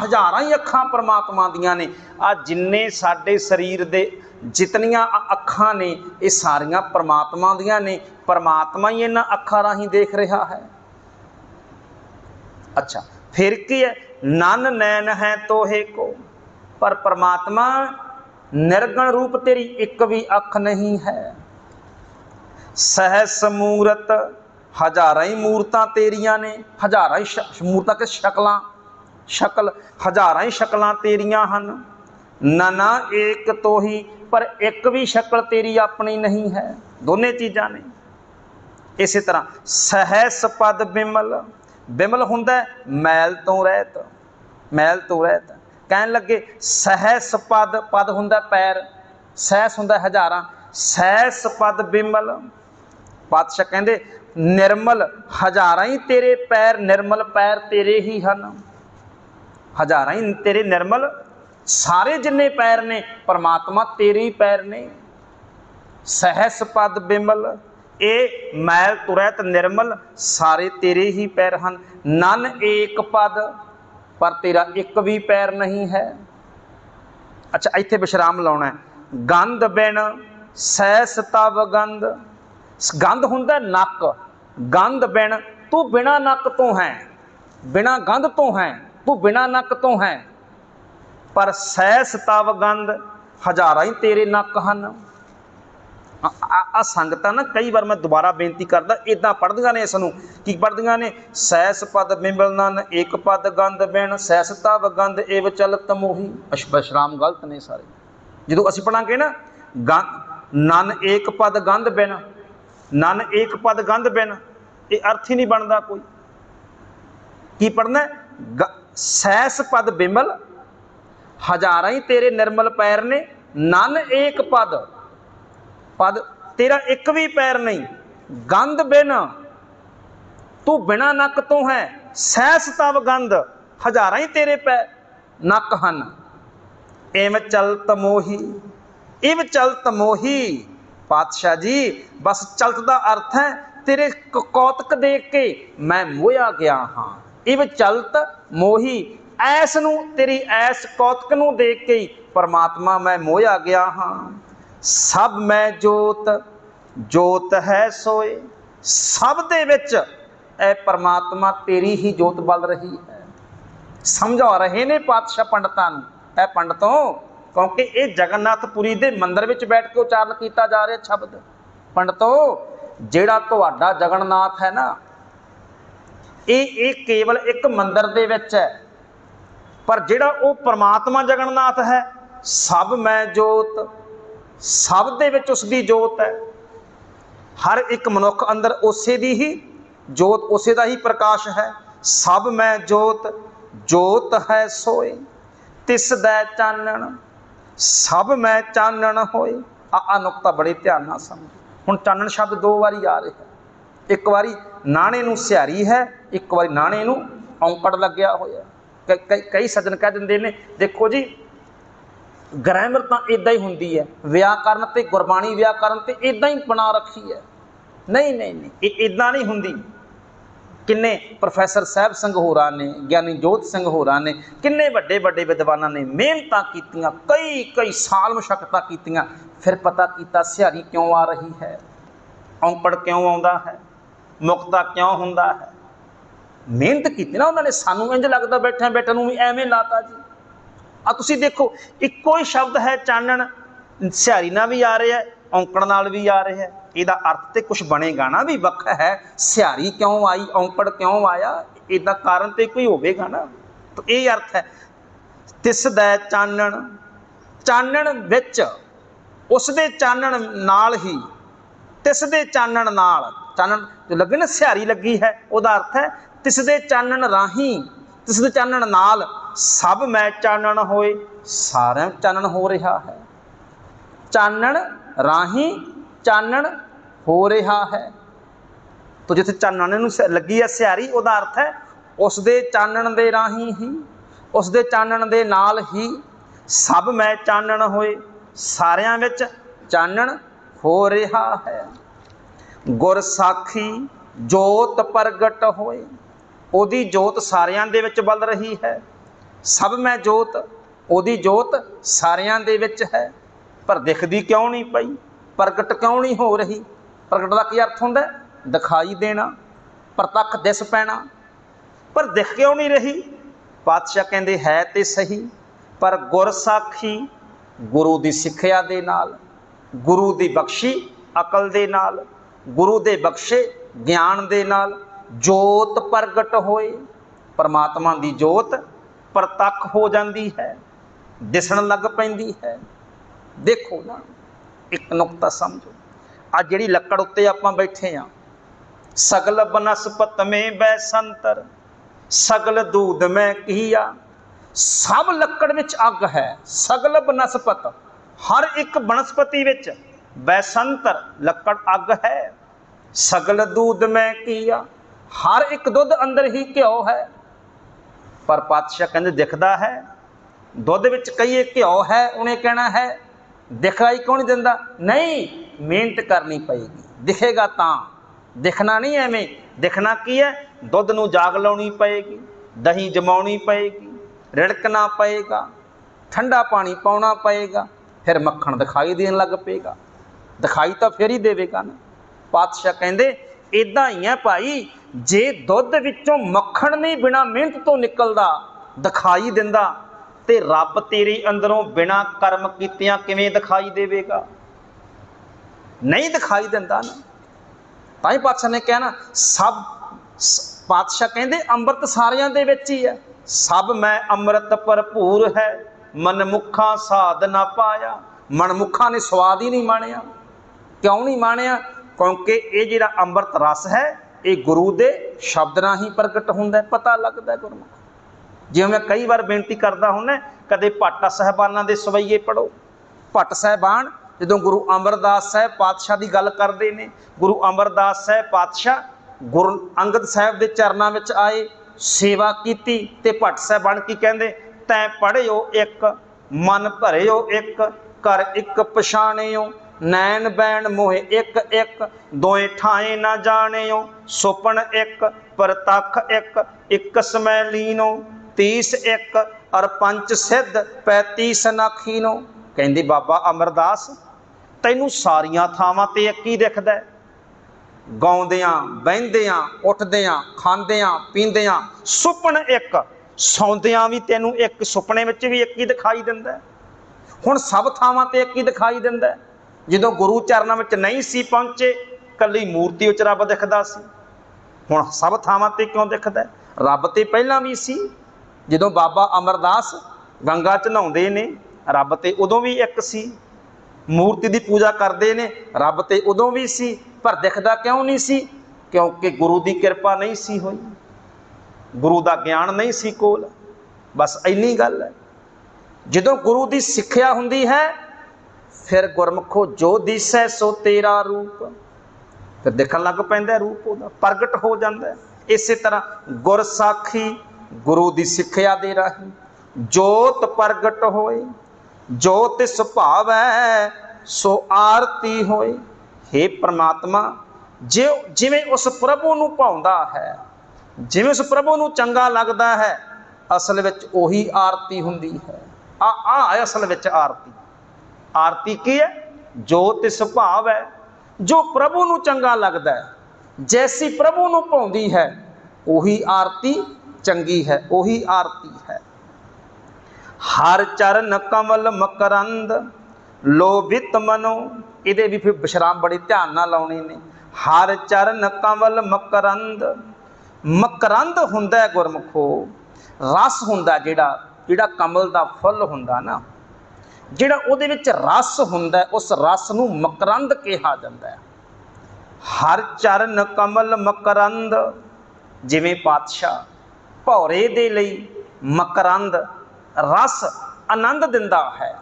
ਹਜ਼ਾਰਾਂ ਹੀ ਅੱਖਾਂ ਪ੍ਰਮਾਤਮਾ ਦੀਆਂ ਨੇ। ਆ ਜਿੰਨੇ ਸਾਡੇ ਸਰੀਰ ਦੇ ਜਿਤਨੀਆਂ ਅੱਖਾਂ ਨੇ, ਇਹ ਸਾਰੀਆਂ ਪ੍ਰਮਾਤਮਾ ਦੀਆਂ ਨੇ। ਪ੍ਰਮਾਤਮਾ ਹੀ ਇਹਨਾਂ ਅੱਖਾਂ ਰਾਹੀਂ ਦੇਖ ਰਿਹਾ ਹੈ। ਅੱਛਾ, ਫਿਰ ਕੀ ਹੈ? ਨਨ ਨੈਣ ਹੈ ਤੋਹੇ ਕੋ। ਪਰ ਪ੍ਰਮਾਤਮਾ ਨਿਰਗਣ ਰੂਪ ਤੇਰੀ ਇੱਕ ਵੀ ਅੱਖ ਨਹੀਂ ਹੈ। ਸਹਿਸ ਮੂਰਤ ਹਜ਼ਾਰਾਂ ਹੀ ਮੂਰਤਾਂ ਤੇਰੀਆਂ ਨੇ। ਹਜ਼ਾਰਾਂ ਹੀ ਸ਼- ਮੂਰਤਾਂ ਕਿ ਸ਼ਕਲਾਂ? ਸ਼ਕਲ ਹਜ਼ਾਰਾਂ ਹੀ ਸ਼ਕਲਾਂ ਤੇਰੀਆਂ ਹਨ। ਨਨਾ ਏਕ ਤੋਂ ਹੀ ਪਰ ਇੱਕ ਵੀ ਸ਼ਕਲ ਤੇਰੀ ਆਪਣੀ ਨਹੀਂ ਹੈ। ਦੋਨੇ ਚੀਜ਼ਾਂ ਨੇ। ਇਸੇ ਤਰ੍ਹਾਂ ਸਹਿਸ ਪਦ ਬਿਮਲ ਬਿਮਲ ਹੁੰਦਾ ਹੈ ਮੈਲ ਤੋਂ ਰਹਿਤ, ਮੈਲ ਤੋਂ ਰਹਿਤ। ਕਹਿਣ ਲੱਗੇ, ਸਹਿਸ ਪਦ ਪਦ ਹੁੰਦਾ ਪੈਰ, ਸਹਿਸ ਹੁੰਦਾ ਹਜ਼ਾਰਾਂ, ਸਹਿਸ ਪਦ ਬਿਮਲ, ਪਾਤਸ਼ਾਹ ਕਹਿੰਦੇ, ਨਿਰਮਲ ਹਜ਼ਾਰਾਂ ਹੀ ਤੇਰੇ ਪੈਰ, ਨਿਰਮਲ ਪੈਰ ਤੇਰੇ ਹੀ ਹਨ। ਹਜ਼ਾਰਾਂ ਹੀ ਤੇਰੇ ਨਿਰਮਲ, ਸਾਰੇ ਜਿੰਨੇ ਪੈਰ ਨੇ, ਪਰਮਾਤਮਾ ਤੇਰੇ ਹੀ ਪੈਰ ਨੇ। ਸਹਿਸ ਪਦ ਬਿਮਲ ਇਹ ਮੈਲ ਤੁਰੈਤ ਨਿਰਮਲ, ਸਾਰੇ ਤੇਰੇ ਹੀ ਪੈਰ ਹਨ। ਨਨ ਏਕ ਪਦ ਪਰ ਤੇਰਾ ਇੱਕ ਵੀ ਪੈਰ ਨਹੀਂ ਹੈ। ਅੱਛਾ, ਇੱਥੇ ਵਿਸ਼ਰਾਮ ਲਾਉਣਾ ਗੰਧ ਬਿਨ ਸਹਿਸ ਤਵ ਗੰਧ। ਗੰਧ ਹੁੰਦਾ ਨੱਕ। ਗੰਧ ਬਿਨ ਤੂੰ ਬਿਨਾ ਨੱਕ ਤੋਂ ਹੈ। ਬਿਨਾ ਗੰਧ ਤੋਂ ਹੈ। ਤੂੰ ਬਿਨਾ ਨੱਕ ਤੋਂ ਹੈ। ਪਰ ਸਹਿਸ ਤਵ ਗੰਧ ਹਜ਼ਾਰਾਂ ਹੀ ਤੇਰੇ ਨੱਕ ਹਨ। ਆ ਸੰਗਤਾਂ ਨਾ ਕਈ ਵਾਰ ਮੈਂ ਦੁਬਾਰਾ ਬੇਨਤੀ ਕਰਦਾ ਇਦਾਂ ਪੜ੍ਹਦੀਆਂ ਨੇ ਇਸ ਨੂੰ। ਕੀ ਪੜ੍ਹਦੀਆਂ ਨੇ? ਸੈਸ ਪਦ ਬਿੰਬਲ ਨਨ ਇੱਕ ਪਦ ਗੰਧ ਬਿਨ ਸੈਸਤਾ ਵਗੰਧ ਏਵ ਚਲਤ ਮੋਹੀ। ਅਸ਼ਬਸ਼ਰਾਮ ਗਲਤ ਨੇ ਸਾਰੇ। ਜਦੋਂ ਅਸੀਂ ਪੜਾਂਗੇ ਨਾ ਨਨ ਇੱਕ ਪਦ ਗੰਧ ਬਿਨ ਨਨ ਇੱਕ ਪਦ ਗੰਧ ਬਿਨ ਇਹ ਅਰਥ ਹੀ ਨਹੀਂ ਬਣਦਾ ਕੋਈ। ਕੀ ਪੜਨਾ ਸੈਸ ਪਦ ਬਿਮਲ ਹਜ਼ਾਰਾਂ ਹੀ ਤੇਰੇ ਨਿਰਮਲ ਪੈਰ ਨੇ ਨਨ ਏਕ ਪਦ। ਪਦ, ਤੇਰਾ ਇੱਕ ਵੀ ਪੈਰ ਨਹੀਂ। ਗੰਧ ਬਿਨ ਤੂੰ ਬਿਨਾ ਨੱਕ ਤੋਂ ਹੈ। ਸਹਿਸ ਤਵ ਗੰਧ, ਹਜ਼ਾਰਾਂ ਹੀ ਤੇਰੇ ਪੈ ਨੱਕ ਹਨ। ਐਮ ਚਲਤ ਮੋਹੀ, ਇਵ ਚਲਤ ਮੋਹੀ। ਪਾਤਸ਼ਾਹ ਜੀ, ਬਸ ਚਲਤ ਦਾ ਅਰਥ ਹੈ, ਤੇਰੇ ਕੌਤਕ ਦੇਖ ਕੇ ਮੈਂ ਮੋਇਆ ਗਿਆ ਹਾਂ। ਇਵ ਚਲਤ ਮੋਹੀ, ਐਸ ਨੂੰ, ਤੇਰੀ ਐਸ ਕੌਤਕ ਨੂੰ ਦੇਖ ਕੇ ਪਰਮਾਤਮਾ ਮੈਂ ਮੋਇਆ ਗਿਆ ਹਾਂ। ਸਭ ਮੈਂ ਜੋਤ ਜੋਤ ਹੈ ਸੋਏ। ਸਭ ਦੇ ਵਿੱਚ ਇਹ ਪਰਮਾਤਮਾ ਤੇਰੀ ਹੀ ਜੋਤ ਬਲ ਰਹੀ ਹੈ। ਸਮਝਾ ਰਹੇ ਨੇ ਪਾਤਸ਼ਾਹ ਪੰਡਤਾਂ ਨੂੰ ਇਹ ਪੰਡਤੋਂ, ਕਿਉਂਕਿ ਇਹ ਜਗਨਨਾਥਪੁਰੀ ਦੇ ਮੰਦਿਰ ਵਿੱਚ ਬੈਠ ਕੇ ਉਚਾਰਨ ਕੀਤਾ ਜਾ ਰਿਹਾ ਸ਼ਬਦ। ਪੰਡਤੋ, ਜਿਹੜਾ ਤੁਹਾਡਾ ਜਗਨਨਾਥ ਹੈ ਨਾ, ਇਹ ਇਹ ਕੇਵਲ ਇੱਕ ਮੰਦਿਰ ਦੇ ਵਿੱਚ ਹੈ। ਪਰ ਜਿਹੜਾ ਉਹ ਪਰਮਾਤਮਾ ਜਗਨਨਾਥ ਹੈ, ਸਭ ਮੈਂ ਜੋਤ ਸਭ ਦੇ ਵਿੱਚ ਉਸ ਦੀ ਜੋਤ ਹੈ। ਹਰ ਇੱਕ ਮਨੁੱਖ ਅੰਦਰ ਉਸੇ ਦੀ ਹੀ ਜੋਤ, ਉਸੇ ਦਾ ਹੀ ਪ੍ਰਕਾਸ਼ ਹੈ। ਸਭ ਮੈਂ ਜੋਤ ਜੋਤ ਹੈ ਸੋਏ। ਤਿਸ ਦਾ ਚਾਨਣ, ਸਭ ਮੈਂ ਚਾਨਣ ਹੋਏ। ਆ ਆ ਨੁਕਤਾ ਬੜੇ ਧਿਆਨ ਨਾਲ ਸਮਝ। ਹੁਣ ਚਾਨਣ ਸ਼ਬਦ ਦੋ ਵਾਰੀ ਆ ਰਿਹਾ ਇੱਕ ਵਾਰੀ ਨਾਣੇ ਨੂੰ ਸਿਹਾਰੀ ਹੈ, ਇੱਕ ਵਾਰੀ ਨਾਣੇ ਨੂੰ ਔਂਕੜ ਲੱਗਿਆ ਹੋਇਆ। ਕਈ- ਕਈ ਕਈ ਸੱਜਣ ਕਹਿ ਦਿੰਦੇ ਨੇ, ਦੇਖੋ ਜੀ ਗ੍ਰਾਮਰ ਤਾਂ ਇਦਾਂ ਹੀ ਹੁੰਦੀ ਹੈ। ਵਿਆਕਰਨ ਤੇ, ਗੁਰਬਾਣੀ ਵਿਆਕਰਨ ਤੇ ਇਦਾਂ ਹੀ ਬਣਾ ਰੱਖੀ ਹੈ। ਨਹੀਂ ਨਹੀਂ ਨਹੀਂ, ਇਹ ਇਦਾਂ ਨਹੀਂ ਹੁੰਦੀ। ਕਿੰਨੇ ਪ੍ਰੋਫੈਸਰ ਸਾਹਿਬ ਸਿੰਘ ਹੋਰਾਂ ਨੇ, ਗਿਆਨੀ ਜੋਤ ਸਿੰਘ ਹੋਰਾਂ ਨੇ, ਕਿੰਨੇ ਵੱਡੇ ਵੱਡੇ ਵਿਦਵਾਨਾਂ ਨੇ ਮਿਹਨਤਾਂ ਕੀਤੀਆਂ, ਕਈ ਕਈ ਸਾਲ ਮੁਸ਼ਕਲਾਂ ਕੀਤੀਆਂ, ਫਿਰ ਪਤਾ ਕੀਤਾ ਸਿਹਾਰੀ ਕਿਉਂ ਆ ਰਹੀ ਹੈ? ਔਂਕੜ ਕਿਉਂ ਆਉਂਦਾ ਹੈ? ਮੁਕਤਾ ਕਿਉਂ ਹੁੰਦਾ ਹੈ? ਮਿਹਨਤ ਕੀਤੀ ਨਾ ਉਹਨਾਂ ਨੇ, ਸਾਨੂੰ ਇੰਜ ਲੱਗਦਾ ਬੈਠਿਆਂ ਬੈਠਿਆਂ ਨੂੰ ਵੀ ਐਵੇਂ ਲਾਤਾ ਜੀ। ਆ ਤੁਸੀਂ ਦੇਖੋ, ਇੱਕੋ ਹੀ ਸ਼ਬਦ ਹੈ ਚਾਨਣ, ਸਿਹਾਰੀ ਨਾਲ ਵੀ ਆ ਰਿਹਾ ਹੈ, ਔਂਕੜ ਨਾਲ ਵੀ ਆ ਰਿਹਾ ਹੈ। ਇਹਦਾ ਅਰਥ ਤੇ ਕੁਝ ਬਣੇਗਾ ਨਾ ਵੀ ਵੱਖ ਹੈ, ਸਿਹਾਰੀ ਕਿਉਂ ਆਈ, ਔਂਕੜ ਕਿਉਂ ਆਇਆ, ਇਹਦਾ ਕਾਰਨ ਤੇ ਕੋਈ ਹੋਵੇਗਾ ਨਾ। ਤਾਂ ਇਹ ਅਰਥ ਹੈ, ਤਿਸ ਦਾ ਚਾਨਣ ਚਾਨਣ ਵਿੱਚ ਉਸ ਦੇ ਚਾਨਣ ਨਾਲ ਹੀ, ਤਿਸ ਦੇ ਚਾਨਣ ਨਾਲ, ਚਾਨਣ ਜੋ ਲੱਗੇ ਨਾ ਸਿਹਾਰੀ ਲੱਗੀ ਹੈ, ਉਹਦਾ ਅਰਥ ਹੈ ਤਿਸ ਦੇ ਚਾਨਣ ਰਾਹੀਂ, ਤਿਸ ਦੇ ਚਾਨਣ ਨਾਲ ਸਭ ਮੈਂ ਚਾਨਣ ਹੋਏ, ਸਾਰਿਆਂ ਚਾਨਣ ਹੋ ਰਿਹਾ ਹੈ। ਚਾਨਣ ਰਾਹੀਂ ਚਾਨਣ ਹੋ ਰਿਹਾ ਹੈ। ਤੋ ਜਿੱਥੇ ਚਾਨਣ ਨੂੰ ਲੱਗੀ ਹੈ ਸਿਆਰੀ ਉਹਦਾ ਅਰਥ ਹੈ ਉਸ ਦੇ ਚਾਨਣ ਦੇ ਰਾਹੀਂ ਹੀ ਉਸ ਦੇ ਚਾਨਣ ਦੇ ਨਾਲ ਹੀ ਸਭ ਮੈਂ ਚਾਨਣ ਹੋਏ, ਸਾਰਿਆਂ ਵਿੱਚ ਚਾਨਣ ਹੋ ਰਿਹਾ ਹੈ। ਗੁਰ ਸਾਖੀ ਜੋਤ ਪ੍ਰਗਟ ਹੋਏ, ਉਹਦੀ ਜੋਤ ਸਾਰਿਆਂ ਦੇ ਵਿੱਚ ਬਲ ਰਹੀ ਹੈ। ਸਭ ਮੈਂ ਜੋਤ, ਉਹਦੀ ਜੋਤ ਸਾਰਿਆਂ ਦੇ ਵਿੱਚ ਹੈ। ਪਰ ਦਿਖਦੀ ਕਿਉਂ ਨਹੀਂ ਪਈ? ਪ੍ਰਗਟ ਕਿਉਂ ਨਹੀਂ ਹੋ ਰਹੀ? ਪ੍ਰਗਟ ਦਾ ਕੀ ਅਰਥ ਹੁੰਦਾ? ਦਿਖਾਈ ਦੇਣਾ, ਪ੍ਰਤੱਖ ਦਿਸ ਪੈਣਾ। ਪਰ ਦਿਖ ਕਿਉਂ ਨਹੀਂ ਰਹੀ? ਪਾਤਸ਼ਾਹ ਕਹਿੰਦੇ, ਹੈ ਤੇ ਸਹੀ, ਪਰ ਗੁਰ ਸਾਖੀ ਗੁਰੂ ਦੀ ਸਿੱਖਿਆ ਦੇ ਨਾਲ, ਗੁਰੂ ਦੀ ਬਖਸ਼ੀ ਅਕਲ ਦੇ ਨਾਲ, ਗੁਰੂ ਦੇ ਬਖਸ਼ੇ ਗਿਆਨ ਦੇ ਨਾਲ ਜੋਤ ਪ੍ਰਗਟ ਹੋਏ। ਪਰਮਾਤਮਾ ਦੀ ਜੋਤ ਪ੍ਰਤੱਖ ਹੋ ਜਾਂਦੀ ਹੈ, ਦਿਸਣ ਲੱਗ ਪੈਂਦੀ ਹੈ। ਦੇਖੋ ਨਾ, ਇੱਕ ਨੁਕਤਾ ਸਮਝੋ। ਆ ਜਿਹੜੀ ਲੱਕੜ ਉੱਤੇ ਆਪਾਂ ਬੈਠੇ ਆ, ਸਗਲ ਬਨਸਪਤ ਮੇ ਬੈਸੰਤਰ, ਸਗਲ ਦੂਧ ਮੈਂ ਕੀਆ। ਸਭ ਲੱਕੜ ਵਿੱਚ ਅੱਗ ਹੈ, ਸਗਲ ਬਨਸਪਤ, ਹਰ ਇੱਕ ਬਨਸਪਤੀ ਵਿੱਚ ਬੈਸੰਤਰ, ਲੱਕੜ ਅੱਗ ਹੈ। ਸਗਲ ਦੂਧ ਮੈਂ ਕੀਆ, ਹਰ ਇੱਕ ਦੁੱਧ ਅੰਦਰ ਹੀ ਘਿਓ ਹੈ। ਪਰ ਪਾਤਸ਼ਾਹ ਕਹਿੰਦੇ ਦਿਖਦਾ ਹੈ। ਦੁੱਧ ਵਿੱਚ ਕਹੀਏ ਘਿਓ ਹੈ, ਉਹਨੇ ਕਹਿਣਾ ਹੈ ਦਿਖਾਈ ਕੌਣ ਦਿੰਦਾ? ਨਹੀਂ, ਮਿਹਨਤ ਕਰਨੀ ਪਏਗੀ। ਦਿਖੇਗਾ ਤਾਂ। ਦਿਖਣਾ ਨਹੀਂ ਐਵੇਂ। ਦਿਖਣਾ ਕੀ ਹੈ? ਦੁੱਧ ਨੂੰ ਜਾਗ ਲਾਉਣੀ ਪਏਗੀ, ਦਹੀਂ ਜਮਾਉਣੀ ਪਏਗੀ, ਰਿੜਕਣਾ ਪਏਗਾ, ਠੰਡਾ ਪਾਣੀ ਪਾਉਣਾ ਪਏਗਾ, ਫਿਰ ਮੱਖਣ ਦਿਖਾਈ ਦੇਣ ਲੱਗ ਪਏਗਾ। ਦਿਖਾਈ ਤਾਂ ਫਿਰ ਹੀ ਦੇਵੇਗਾ ਨਾ। ਪਾਤਸ਼ਾਹ ਕਹਿੰਦੇ ਇਦਾਂ ਹੀ ਹੈ ਭਾਈ ਜੇ ਦੁੱਧ ਵਿੱਚੋਂ ਮੱਖਣ ਨਹੀਂ ਬਿਨਾ ਮਿਹਨਤ ਤੋਂ ਨਿਕਲਦਾ, ਦਿਖਾਈ ਦਿੰਦਾ, ਤੇ ਰੱਬ ਤੇਰੇ ਅੰਦਰੋਂ ਬਿਨਾ ਕਰਮ ਕੀਤਿਆਂ ਕਿਵੇਂ ਦਿਖਾਈ ਦੇਵੇਗਾ? ਨਹੀਂ ਦਿਖਾਈ ਦਿੰਦਾ ਨਾ। ਤਾਂ ਹੀ ਪਾਤਸ਼ਾਹ ਨੇ ਕਿਹਾ ਨਾ, ਸਭ ਪਾਤਸ਼ਾਹ ਕਹਿੰਦੇ ਅੰਮ੍ਰਿਤ ਸਾਰਿਆਂ ਦੇ ਵਿੱਚ ਹੀ ਹੈ। ਸਭ ਮੈਂ ਅੰਮ੍ਰਿਤ ਭਰਪੂਰ ਹੈ, ਮਨਮੁਖਾਂ ਸਾਧ ਨਾ ਪਾਇਆ। ਮਨਮੁਖਾਂ ਨੇ ਸਵਾਦ ਹੀ ਨਹੀਂ ਮਾਣਿਆ। ਕਿਉਂ ਨਹੀਂ ਮਾਣਿਆ? ਕਿਉਂਕਿ ਇਹ ਜਿਹੜਾ ਅੰਮ੍ਰਿਤ ਰਸ ਹੈ ਇਹ ਗੁਰੂ ਦੇ ਸ਼ਬਦ ਰਾਹੀਂ ਪ੍ਰਗਟ ਹੁੰਦਾ ਪਤਾ ਲੱਗਦਾ ਗੁਰਮੁਖ ਜਿਵੇਂ ਮੈਂ ਕਈ ਵਾਰ ਬੇਨਤੀ ਕਰਦਾ ਹੁੰਦਾ ਕਦੇ ਭੱਟ ਸਾਹਿਬਾਨਾਂ ਦੇ ਸਵਈਏ ਪੜੋ ਭੱਟ ਸਾਹਿਬਾਨ ਜਦੋਂ ਗੁਰੂ ਅਮਰਦਾਸ ਸਾਹਿਬ ਪਾਤਸ਼ਾਹ ਦੀ ਗੱਲ ਕਰਦੇ ਨੇ, ਗੁਰੂ ਅਮਰਦਾਸ ਸਾਹਿਬ ਪਾਤਸ਼ਾਹ ਗੁਰੂ ਅੰਗਦ ਸਾਹਿਬ ਦੇ ਚਰਨਾਂ ਵਿੱਚ ਆਏ, ਸੇਵਾ ਕੀਤੀ ਤੇ ਭੱਟ ਸਾਹਿਬਾਨ ਕੀ ਕਹਿੰਦੇ, ਤੈਂ ਪੜਿਓ ਇੱਕ, ਮਨ ਭਰਿਓ ਇੱਕ ਕਰ ਇੱਕ ਪਛਾਣਿਓ ਨੈਣ ਬੈਣ ਮੋਹਿ ਇੱਕ ਇੱਕ, ਦੋਏ ਠਾਏ ਨਾ ਜਾਣਿਓ, ਸੁਪਨ ਇੱਕ, ਪ੍ਰਤੱਖ ਇੱਕ ਇੱਕ ਸਮੈ ਲੀਨੋ, ਤੀਸ ਇੱਕ, ਅਰ ਪੰਜ ਸਿੱਧ ਪੈਤੀ ਸਨਾਖੀਨੋ ਕਹਿੰਦੀ, ਬਾਬਾ ਅਮਰਦਾਸ, ਤੈਨੂੰ ਸਾਰੀਆਂ ਥਾਵਾਂ ਤੇ ਇੱਕ ਹੀ ਦਿਖਦਾ ਹੈ? ਗਾਉਂਦਿਆਂ, ਬਹਿੰਦਿਆਂ, ਉੱਠਦਿਆਂ, ਖਾਂਦਿਆਂ, ਪੀਂਦਿਆਂ, ਸੁਪਨ ਇੱਕ, ਸੌਂਦਿਆਂ ਵੀ ਤੈਨੂੰ ਇੱਕ ਸੁਪਨੇ ਵਿੱਚ ਵੀ ਇੱਕ ਹੀ ਦਿਖਾਈ ਦਿੰਦਾ ਹੁਣ ਸਭ ਥਾਵਾਂ ਤੇ ਇੱਕ ਹੀ ਦਿਖਾਈ ਦਿੰਦਾ ਜਦੋਂ ਗੁਰੂ ਚਰਨਾਂ ਵਿੱਚ ਨਹੀਂ ਸੀ ਪਹੁੰਚੇ, ਕੱਲੀ ਮੂਰਤੀ ਵਿੱਚ ਰੱਬ ਦਿਖਦਾ ਸੀ। ਹੁਣ ਸਭ ਥਾਵਾਂ ਤੇ ਕਿਉਂ ਦਿਖਦਾ? ਰੱਬ ਤੇ ਪਹਿਲਾਂ ਵੀ ਸੀ। ਜਦੋਂ ਬਾਬਾ ਅਮਰਦਾਸ ਗੰਗਾ ਚ ਨਹਾਉਂਦੇ ਨੇ, ਰੱਬ ਤੇ ਉਦੋਂ ਵੀ ਇੱਕ ਸੀ। ਮੂਰਤੀ ਦੀ ਪੂਜਾ ਕਰਦੇ ਨੇ, ਰੱਬ ਤੇ ਉਦੋਂ ਵੀ ਸੀ। ਪਰ ਦਿਖਦਾ ਕਿਉਂ ਨਹੀਂ ਸੀ? ਕਿਉਂਕਿ ਗੁਰੂ ਦੀ ਕਿਰਪਾ ਨਹੀਂ ਸੀ ਹੋਈ। ਗੁਰੂ ਦਾ ਗਿਆਨ ਨਹੀਂ ਸੀ ਕੋਲ। ਬਸ ਇੰਨੀ ਗੱਲ ਹੈ। ਜਦੋਂ ਗੁਰੂ ਦੀ ਸਿੱਖਿਆ ਹੁੰਦੀ ਹੈ ਫਿਰ ਗੁਰਮਖੋ ਜੋ ਦਿਸੈ ਸੋ ਤੇਰਾ ਰੂਪ। ਫਿਰ ਦੇਖਣ ਲੱਗ ਪੈਂਦਾ ਰੂਪ ਉਹਦਾ, ਪ੍ਰਗਟ ਹੋ ਜਾਂਦਾ ਇਸੇ ਤਰ੍ਹਾਂ ਗੁਰ ਸਾਖੀ ਗੁਰੂ ਦੀ ਸਿੱਖਿਆ ਦੇ ਰਾਹੀਂ ਜੋਤ ਪ੍ਰਗਟ ਹੋਏ, ਜੋਤ ਤਿਸ ਭਾਵੈ ਸੋ ਆਰਤੀ ਹੋਏ। हे ਪ੍ਰਮਾਤਮਾ, ਜੇ ਜਿਵੇਂ ਉਸ ਪ੍ਰਭੂ ਨੂੰ ਭਾਉਂਦਾ ਹੈ, ਜਿਵੇਂ ਉਸ ਪ੍ਰਭੂ ਨੂੰ ਚੰਗਾ ਲੱਗਦਾ ਹੈ, ਅਸਲ ਵਿੱਚ ਉਹੀ ਆਰਤੀ ਹੁੰਦੀ ਹੈ। ਆ ਆ ਅਸਲ ਵਿੱਚ ਆਰਤੀ। ਆਰਤੀ ਕੀ ਹੈ? ਜੋ ਤਿਸ ਭਾਵ ਹੈ, ਜੋ ਪ੍ਰਭੂ ਨੂੰ ਚੰਗਾ ਲੱਗਦਾ ਹੈ, ਜੈਸੀ ਪ੍ਰਭੂ ਨੂੰ ਭਾਉਂਦੀ ਹੈ, ਉਹੀ ਆਰਤੀ ਚੰਗੀ ਹੈ, ਉਹੀ ਆਰਤੀ ਹੈ। ਹਰ ਚਰਨ ਕਮਲ ਮਕਰੰਦ, ਲੋਭਿਤ ਮਨੋ, ਇਹਦੇ ਵੀ ਫਿਰ ਵਿਸ਼ਰਾਮ ਬੜੇ ਧਿਆਨ ਨਾਲ ਲਾਉਣੇ ਨੇ। ਹਰ ਚਰਨ ਕਮਲ ਮਕਰੰਦ ਮਕਰੰਦ ਹੁੰਦਾ ਹੈ ਗੁਰਮਖੋ, ਰਸ ਹੁੰਦਾ ਜਿਹੜਾ ਜਿਹੜਾ ਕਮਲ ਦਾ ਫੁੱਲ ਹੁੰਦਾ ਨਾ। ਜਿਹੜਾ ਉਹਦੇ ਵਿੱਚ ਰਸ ਹੁੰਦਾ ਉਸ ਰਸ ਨੂੰ ਮਕਰੰਦ ਕਿਹਾ ਜਾਂਦਾ ਹੈ। ਹਰ ਚਰਨ ਕਮਲ ਮਕਰੰਦ, ਜਿਵੇਂ ਪਾਤਸ਼ਾਹ ਭੌਰੇ ਦੇ ਲਈ ਮਕਰੰਦ ਰਸ ਆਨੰਦ ਦਿੰਦਾ ਹੈ।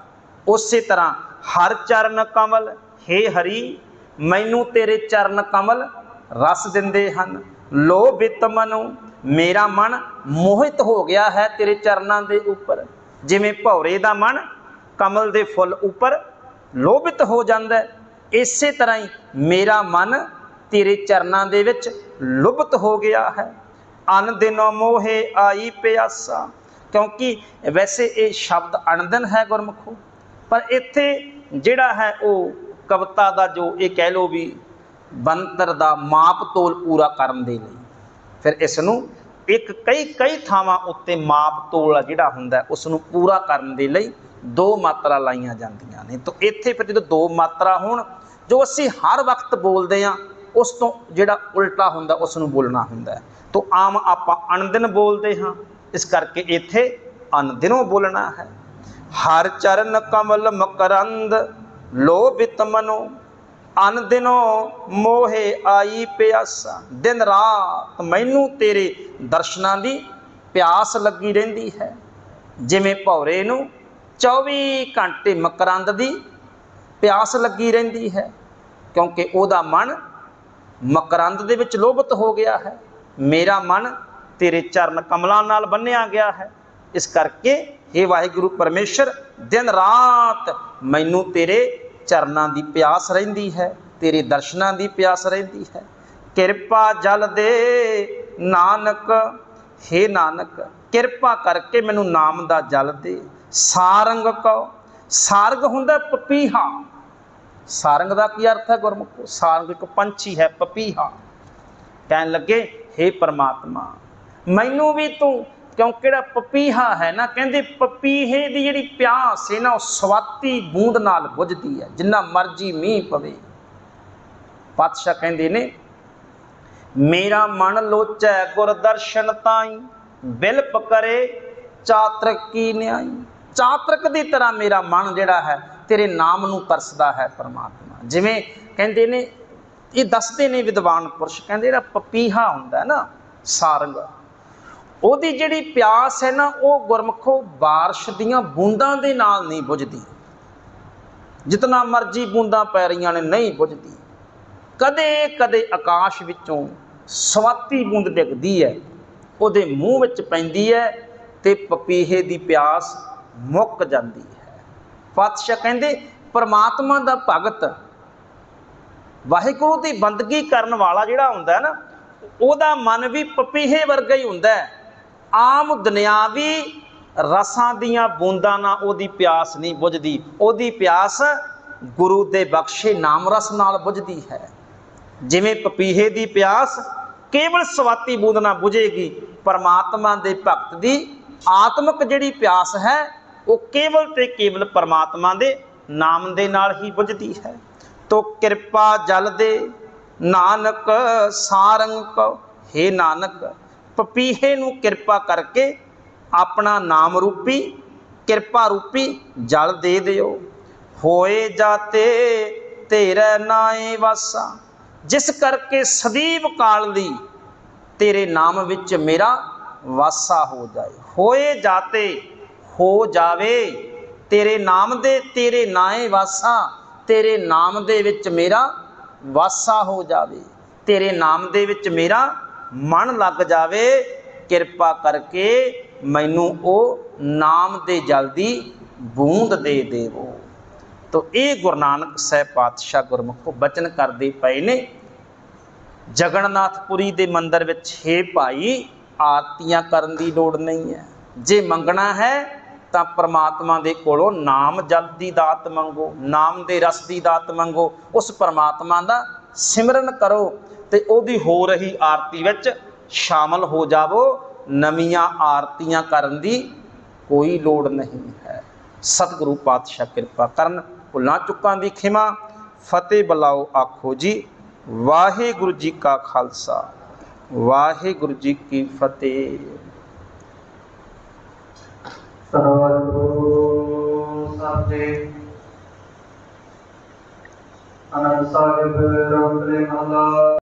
ਉਸੇ ਤਰ੍ਹਾਂ ਹਰ ਚਰਨ ਕਮਲ, ਹੇ ਹਰੀ, ਮੈਨੂੰ ਤੇਰੇ ਚਰਨ ਕਮਲ ਰਸ ਦਿੰਦੇ ਹਨ। ਲੋਭਿਤ ਮਨੋ, ਮੇਰਾ ਮਨ ਮੋਹਿਤ ਹੋ ਗਿਆ ਹੈ ਤੇਰੇ ਚਰਨਾਂ ਦੇ ਉੱਪਰ। ਜਿਵੇਂ ਭੌਰੇ ਦਾ ਮਨ ਕਮਲ ਦੇ ਫੁੱਲ ਉੱਪਰ ਲੋਭਿਤ ਹੋ ਜਾਂਦਾ ਇਸੇ ਤਰ੍ਹਾਂ ਹੀ ਮੇਰਾ ਮਨ ਤੇਰੇ ਚਰਨਾਂ ਦੇ ਵਿੱਚ ਲੁਭਤ ਹੋ ਗਿਆ ਹੈ। ਅਨ ਦਿਨੋ ਮੋਹੇ ਆਈ ਪਿਆਸਾ। ਕਿਉਂਕਿ ਵੈਸੇ ਇਹ ਸ਼ਬਦ ਅਣਦਨ ਹੈ ਗੁਰਮੁਖੋ। ਪਰ ਇੱਥੇ ਜਿਹੜਾ ਹੈ ਉਹ ਕਵਿਤਾ ਦਾ ਜੋ ਇਹ ਕਹਿ ਲੋ ਵੀ ਬੰਤਰ ਦਾ ਮਾਪ ਤੋਲ ਪੂਰਾ ਕਰਨ ਦੇ ਲਈ। ਫਿਰ ਇਸ ਨੂੰ ਇੱਕ ਕਈ ਕਈ ਥਾਵਾਂ ਉੱਤੇ ਮਾਪ ਤੋਲ ਜਿਹੜਾ ਹੁੰਦਾ ਉਸ ਨੂੰ ਪੂਰਾ ਕਰਨ ਦੇ ਲਈ ਦੋ ਮਾਤਰਾ ਲਾਈਆਂ ਜਾਂਦੀਆਂ ਨੇ। ਤਾਂ ਇੱਥੇ ਫਿਰ ਜਦੋਂ ਦੋ ਮਾਤਰਾ ਹੋਣ, ਜੋ ਅਸੀਂ ਹਰ ਵਕਤ ਬੋਲਦੇ ਆ ਉਸ ਤੋਂ ਜਿਹੜਾ ਉਲਟਾ ਹੁੰਦਾ ਉਸ ਨੂੰ ਬੋਲਣਾ ਹੁੰਦਾ ਹੈ। ਤਾਂ ਆਮ ਆਪਾਂ ਅਣਦਿਨ ਬੋਲਦੇ ਹਾਂ। ਇਸ ਕਰਕੇ ਇੱਥੇ ਅਣਦਿਨੋਂ ਬੋਲਣਾ ਹੈ। ਹਰ ਚਰਨ ਕਮਲ ਮਕਰੰਦ ਲੋਭਿਤ ਮਨੋ ਅਨਦਿਨੋ ਮੋਹੇ ਆਈ ਪਿਆਸਾ। ਦਿਨ ਰਾਤ ਮੈਨੂੰ ਤੇਰੇ ਦਰਸ਼ਨਾਂ ਦੀ ਪਿਆਸ ਲੱਗੀ ਰਹਿੰਦੀ ਹੈ। ਜਿਵੇਂ ਭੌਰੇ ਨੂੰ 24 ਘੰਟੇ ਮਕਰੰਦ ਦੀ ਪਿਆਸ ਲੱਗੀ ਰਹਿੰਦੀ ਹੈ, ਕਿਉਂਕਿ ਉਹਦਾ ਮਨ ਮਕਰੰਦ ਦੇ ਵਿੱਚ ਲੋਭਤ ਹੋ ਗਿਆ ਹੈ। ਮੇਰਾ ਮਨ ਤੇਰੇ ਚਰਨ ਕਮਲਾਂ ਨਾਲ ਬੰਨਿਆ ਗਿਆ ਹੈ। ਇਸ ਕਰਕੇ हे ਵਾਹਿਗੁਰੂ ਪਰਮੇਸ਼ਰ, ਦਿਨ ਰਾਤ ਮੈਨੂੰ ਤੇਰੇ ਚਰਨਾਂ ਦੀ ਪਿਆਸ ਰਹਿੰਦੀ ਹੈ, ਤੇਰੇ ਦਰਸ਼ਨਾਂ ਦੀ ਪਿਆਸ ਰਹਿੰਦੀ ਹੈ। ਕਿਰਪਾ ਜਲ ਦੇ ਨਾਨਕ हे ਨਾਨਕ ਕਿਰਪਾ ਕਰਕੇ ਮੈਨੂੰ ਨਾਮ ਦਾ ਜਲ ਦੇ। ਸਾਰੰਗ ਕੋ ਸਾਰਗ ਹੁੰਦਾ ਪਪੀਹਾ। ਸਾਰੰਗ ਦਾ ਕੀ ਅਰਥ ਹੈ ਗੁਰਮੁਖੋ? ਸਾਰੰਗ ਇੱਕ ਪੰਛੀ ਹੈ, ਪਪੀਹਾ। ਕਹਿਣ ਲੱਗੇ हे ਪ੍ਰਮਾਤਮਾ, ਮੈਨੂੰ ਵੀ ਤੂੰ, ਕਿਉਂ ਕਿਹੜਾ ਪਪੀਹਾ ਹੈ ਨਾ? ਕਹਿੰਦੇ, ਪਪੀਹੇ ਦੀ ਜਿਹੜੀ ਪਿਆਸ ਹੈ ਨਾ, ਉਹ ਸਵਾਤੀ ਬੂੰਦ ਨਾਲ ਬੁਝਦੀ ਹੈ, ਜਿੰਨਾ ਮਰਜ਼ੀ ਮੀਂਹ ਪਵੇ। ਪਾਤਸ਼ਾਹ ਕਹਿੰਦੇ ਨੇ, ਮੇਰਾ ਮਨ ਲੋਚੈ ਗੁਰ ਦਰਸ਼ਨ ਤਾਈ ਬਿਲਪ ਕਰੇ ਚਾਤਰਕ ਕੀ ਨਿਆਈ? ਚਾਤਰਕ ਦੀ ਤਰ੍ਹਾਂ ਮੇਰਾ ਮਨ ਜਿਹੜਾ ਹੈ, ਤੇਰੇ ਨਾਮ ਨੂੰ ਤਰਸਦਾ ਹੈ ਪਰਮਾਤਮਾ। ਜਿਵੇਂ ਕਹਿੰਦੇ ਨੇ, ਇਹ ਦੱਸਦੇ ਨੇ ਵਿਦਵਾਨ ਪੁਰਸ਼, ਕਹਿੰਦੇ ਜਿਹੜਾ ਪਪੀਹਾ ਹੁੰਦਾ ਨਾ, ਸਾਰੰਗ, ਉਹਦੀ ਜਿਹੜੀ ਪਿਆਸ ਹੈ ਨਾ, ਉਹ ਗੁਰਮਖੋ ਬਾਰਿਸ਼ ਦੀਆਂ ਬੂੰਦਾਂ ਦੇ ਨਾਲ ਨਹੀਂ ਬੁਝਦੀ। ਜਿਤਨਾ ਮਰਜ਼ੀ ਬੂੰਦਾਂ ਪੈ ਰਹੀਆਂ ਨੇ, ਨਹੀਂ ਬੁਝਦੀ। ਕਦੇ ਕਦੇ ਆਕਾਸ਼ ਵਿੱਚੋਂ ਸਵਾਤੀ ਬੂੰਦ ਡਿੱਗਦੀ ਹੈ। ਉਹਦੇ ਮੂੰਹ ਵਿੱਚ ਪੈਂਦੀ ਹੈ ਤੇ ਪਪੀਹੇ ਦੀ ਪਿਆਸ ਮੁੱਕ ਜਾਂਦੀ ਹੈ। ਪਾਤਸ਼ਾਹ ਕਹਿੰਦੇ, ਪਰਮਾਤਮਾ ਦਾ ਭਗਤ ਵਾਹਿਗੁਰੂ ਦੀ ਬੰਦਗੀ ਕਰਨ ਵਾਲਾ ਜਿਹੜਾ ਹੁੰਦਾ ਹੈ ਨਾ, ਉਹਦਾ ਮਨ ਵੀ ਪਪੀਹੇ ਵਰਗਾ ਹੀ ਹੁੰਦਾ ਹੈ। ਆਮ ਦੁਨਿਆਵੀ ਰਸਾਂ ਦੀਆਂ ਬੂੰਦਾਂ ਨਾਲ ਉਹਦੀ ਪਿਆਸ ਨਹੀਂ ਬੁਝਦੀ। ਉਹਦੀ ਪਿਆਸ ਗੁਰੂ ਦੇ ਬਖਸ਼ੇ ਨਾਮ ਰਸ ਨਾਲ ਬੁਝਦੀ ਹੈ। ਜਿਵੇਂ ਪਪੀਹੇ ਦੀ ਪਿਆਸ ਕੇਵਲ ਸਵਾਤੀ ਬੂੰਦ ਨਾ ਬੁਝੇਗੀ, ਪਰਮਾਤਮਾ ਦੇ ਭਗਤ ਦੀ ਆਤਮਿਕ ਜਿਹੜੀ ਪਿਆਸ ਹੈ, ਉਹ ਕੇਵਲ ਤੇ ਕੇਵਲ ਪਰਮਾਤਮਾ ਦੇ ਨਾਮ ਦੇ ਨਾਲ ਹੀ ਬੁਝਦੀ ਹੈ। ਤੋ ਕਿਰਪਾ ਜਲ ਦੇ, ਨਾਨਕ ਸਾਰੰਗ ਕੋ हे ਨਾਨਕ, ਪਪੀਹੇ ਨੂੰ ਕਿਰਪਾ ਕਰਕੇ ਆਪਣਾ ਨਾਮ ਰੂਪੀ, ਕਿਰਪਾ ਰੂਪੀ ਜਲ ਦੇ ਦਿਓ। ਹੋਏ ਜਾਤੇ, ਤੇਰੇ ਨਾਏ ਵਾਸਾ ਜਿਸ ਕਰਕੇ ਸਦੀਵ ਕਾਲ ਦੀ ਤੇਰੇ ਨਾਮ ਵਿੱਚ ਮੇਰਾ ਵਾਸਾ ਹੋ ਜਾਏ। ਹੋਏ ਜਾਤੇ, ਹੋ ਜਾਵੇ, ਤੇਰੇ ਨਾਮ ਦੇ ਤੇਰੇ ਨਾਏ ਵਾਸਾ, ਤੇਰੇ ਨਾਮ ਦੇ ਵਿੱਚ ਮੇਰਾ ਵਾਸਾ ਹੋ ਜਾਵੇ। ਤੇਰੇ ਨਾਮ ਦੇ ਵਿੱਚ ਮੇਰਾ ਮਨ ਲੱਗ ਜਾਵੇ। ਕਿਰਪਾ ਕਰਕੇ ਮੈਨੂੰ ਉਹ ਨਾਮ ਦੇ ਜਲ ਦੀ ਬੂੰਦ ਦੇ ਦੇਵੋ। ਤੋ ਇਹ ਗੁਰੂ ਨਾਨਕ ਸਾਹਿਬ ਪਾਤਸ਼ਾਹ ਗੁਰਮੁਖੋ ਬਚਨ ਕਰਦੇ ਪਏ ਨੇ। ਜਗਨਨਾਥਪੁਰੀ ਦੇ ਮੰਦਰ ਵਿੱਚ, ਹੇ ਭਾਈ, ਆਰਤੀਆਂ ਕਰਨ ਦੀ ਲੋੜ ਨਹੀਂ ਹੈ। ਜੇ ਮੰਗਣਾ ਹੈ, ਤਾਂ ਪ੍ਰਮਾਤਮਾ ਦੇ ਕੋਲੋਂ ਨਾਮ ਜਲ ਦੀ ਦਾਤ ਮੰਗੋ, ਨਾਮ ਦੇ ਰਸ ਦੀ ਦਾਤ ਮੰਗੋ, ਉਸ ਪ੍ਰਮਾਤਮਾ ਦਾ ਸਿਮਰਨ ਕਰੋ ਤੇ ਉਹਦੀ ਹੋ ਰਹੀ ਆਰਤੀ ਵਿੱਚ ਸ਼ਾਮਲ ਹੋ ਜਾਵੋ। ਨਵੀਆਂ ਆਰਤੀਆਂ ਕਰਨ ਦੀ ਕੋਈ ਲੋੜ ਨਹੀਂ ਹੈ। ਸਤਿਗੁਰੂ ਪਾਤਸ਼ਾਹ ਕਿਰਪਾ ਕਰਨ। ਭੁੱਲਾਂ ਚੁੱਕਾਂ ਦੀ ਖਿਮਾ, ਫਤਿਹ ਬਲਾਓ ਆਖੋ ਜੀ। ਵਾਹਿਗੁਰੂ ਜੀ ਕਾ ਖਾਲਸਾ ਵਾਹਿਗੁਰੂ ਜੀ ਕੀ ਫਤਿਹ। ਸਰਵਗੁਰੂ ਸਾਹਿਬ ਅਨੰਦ ਸਾਹਿਬ ਰੋਕਲੇ ਮਹਲਾ।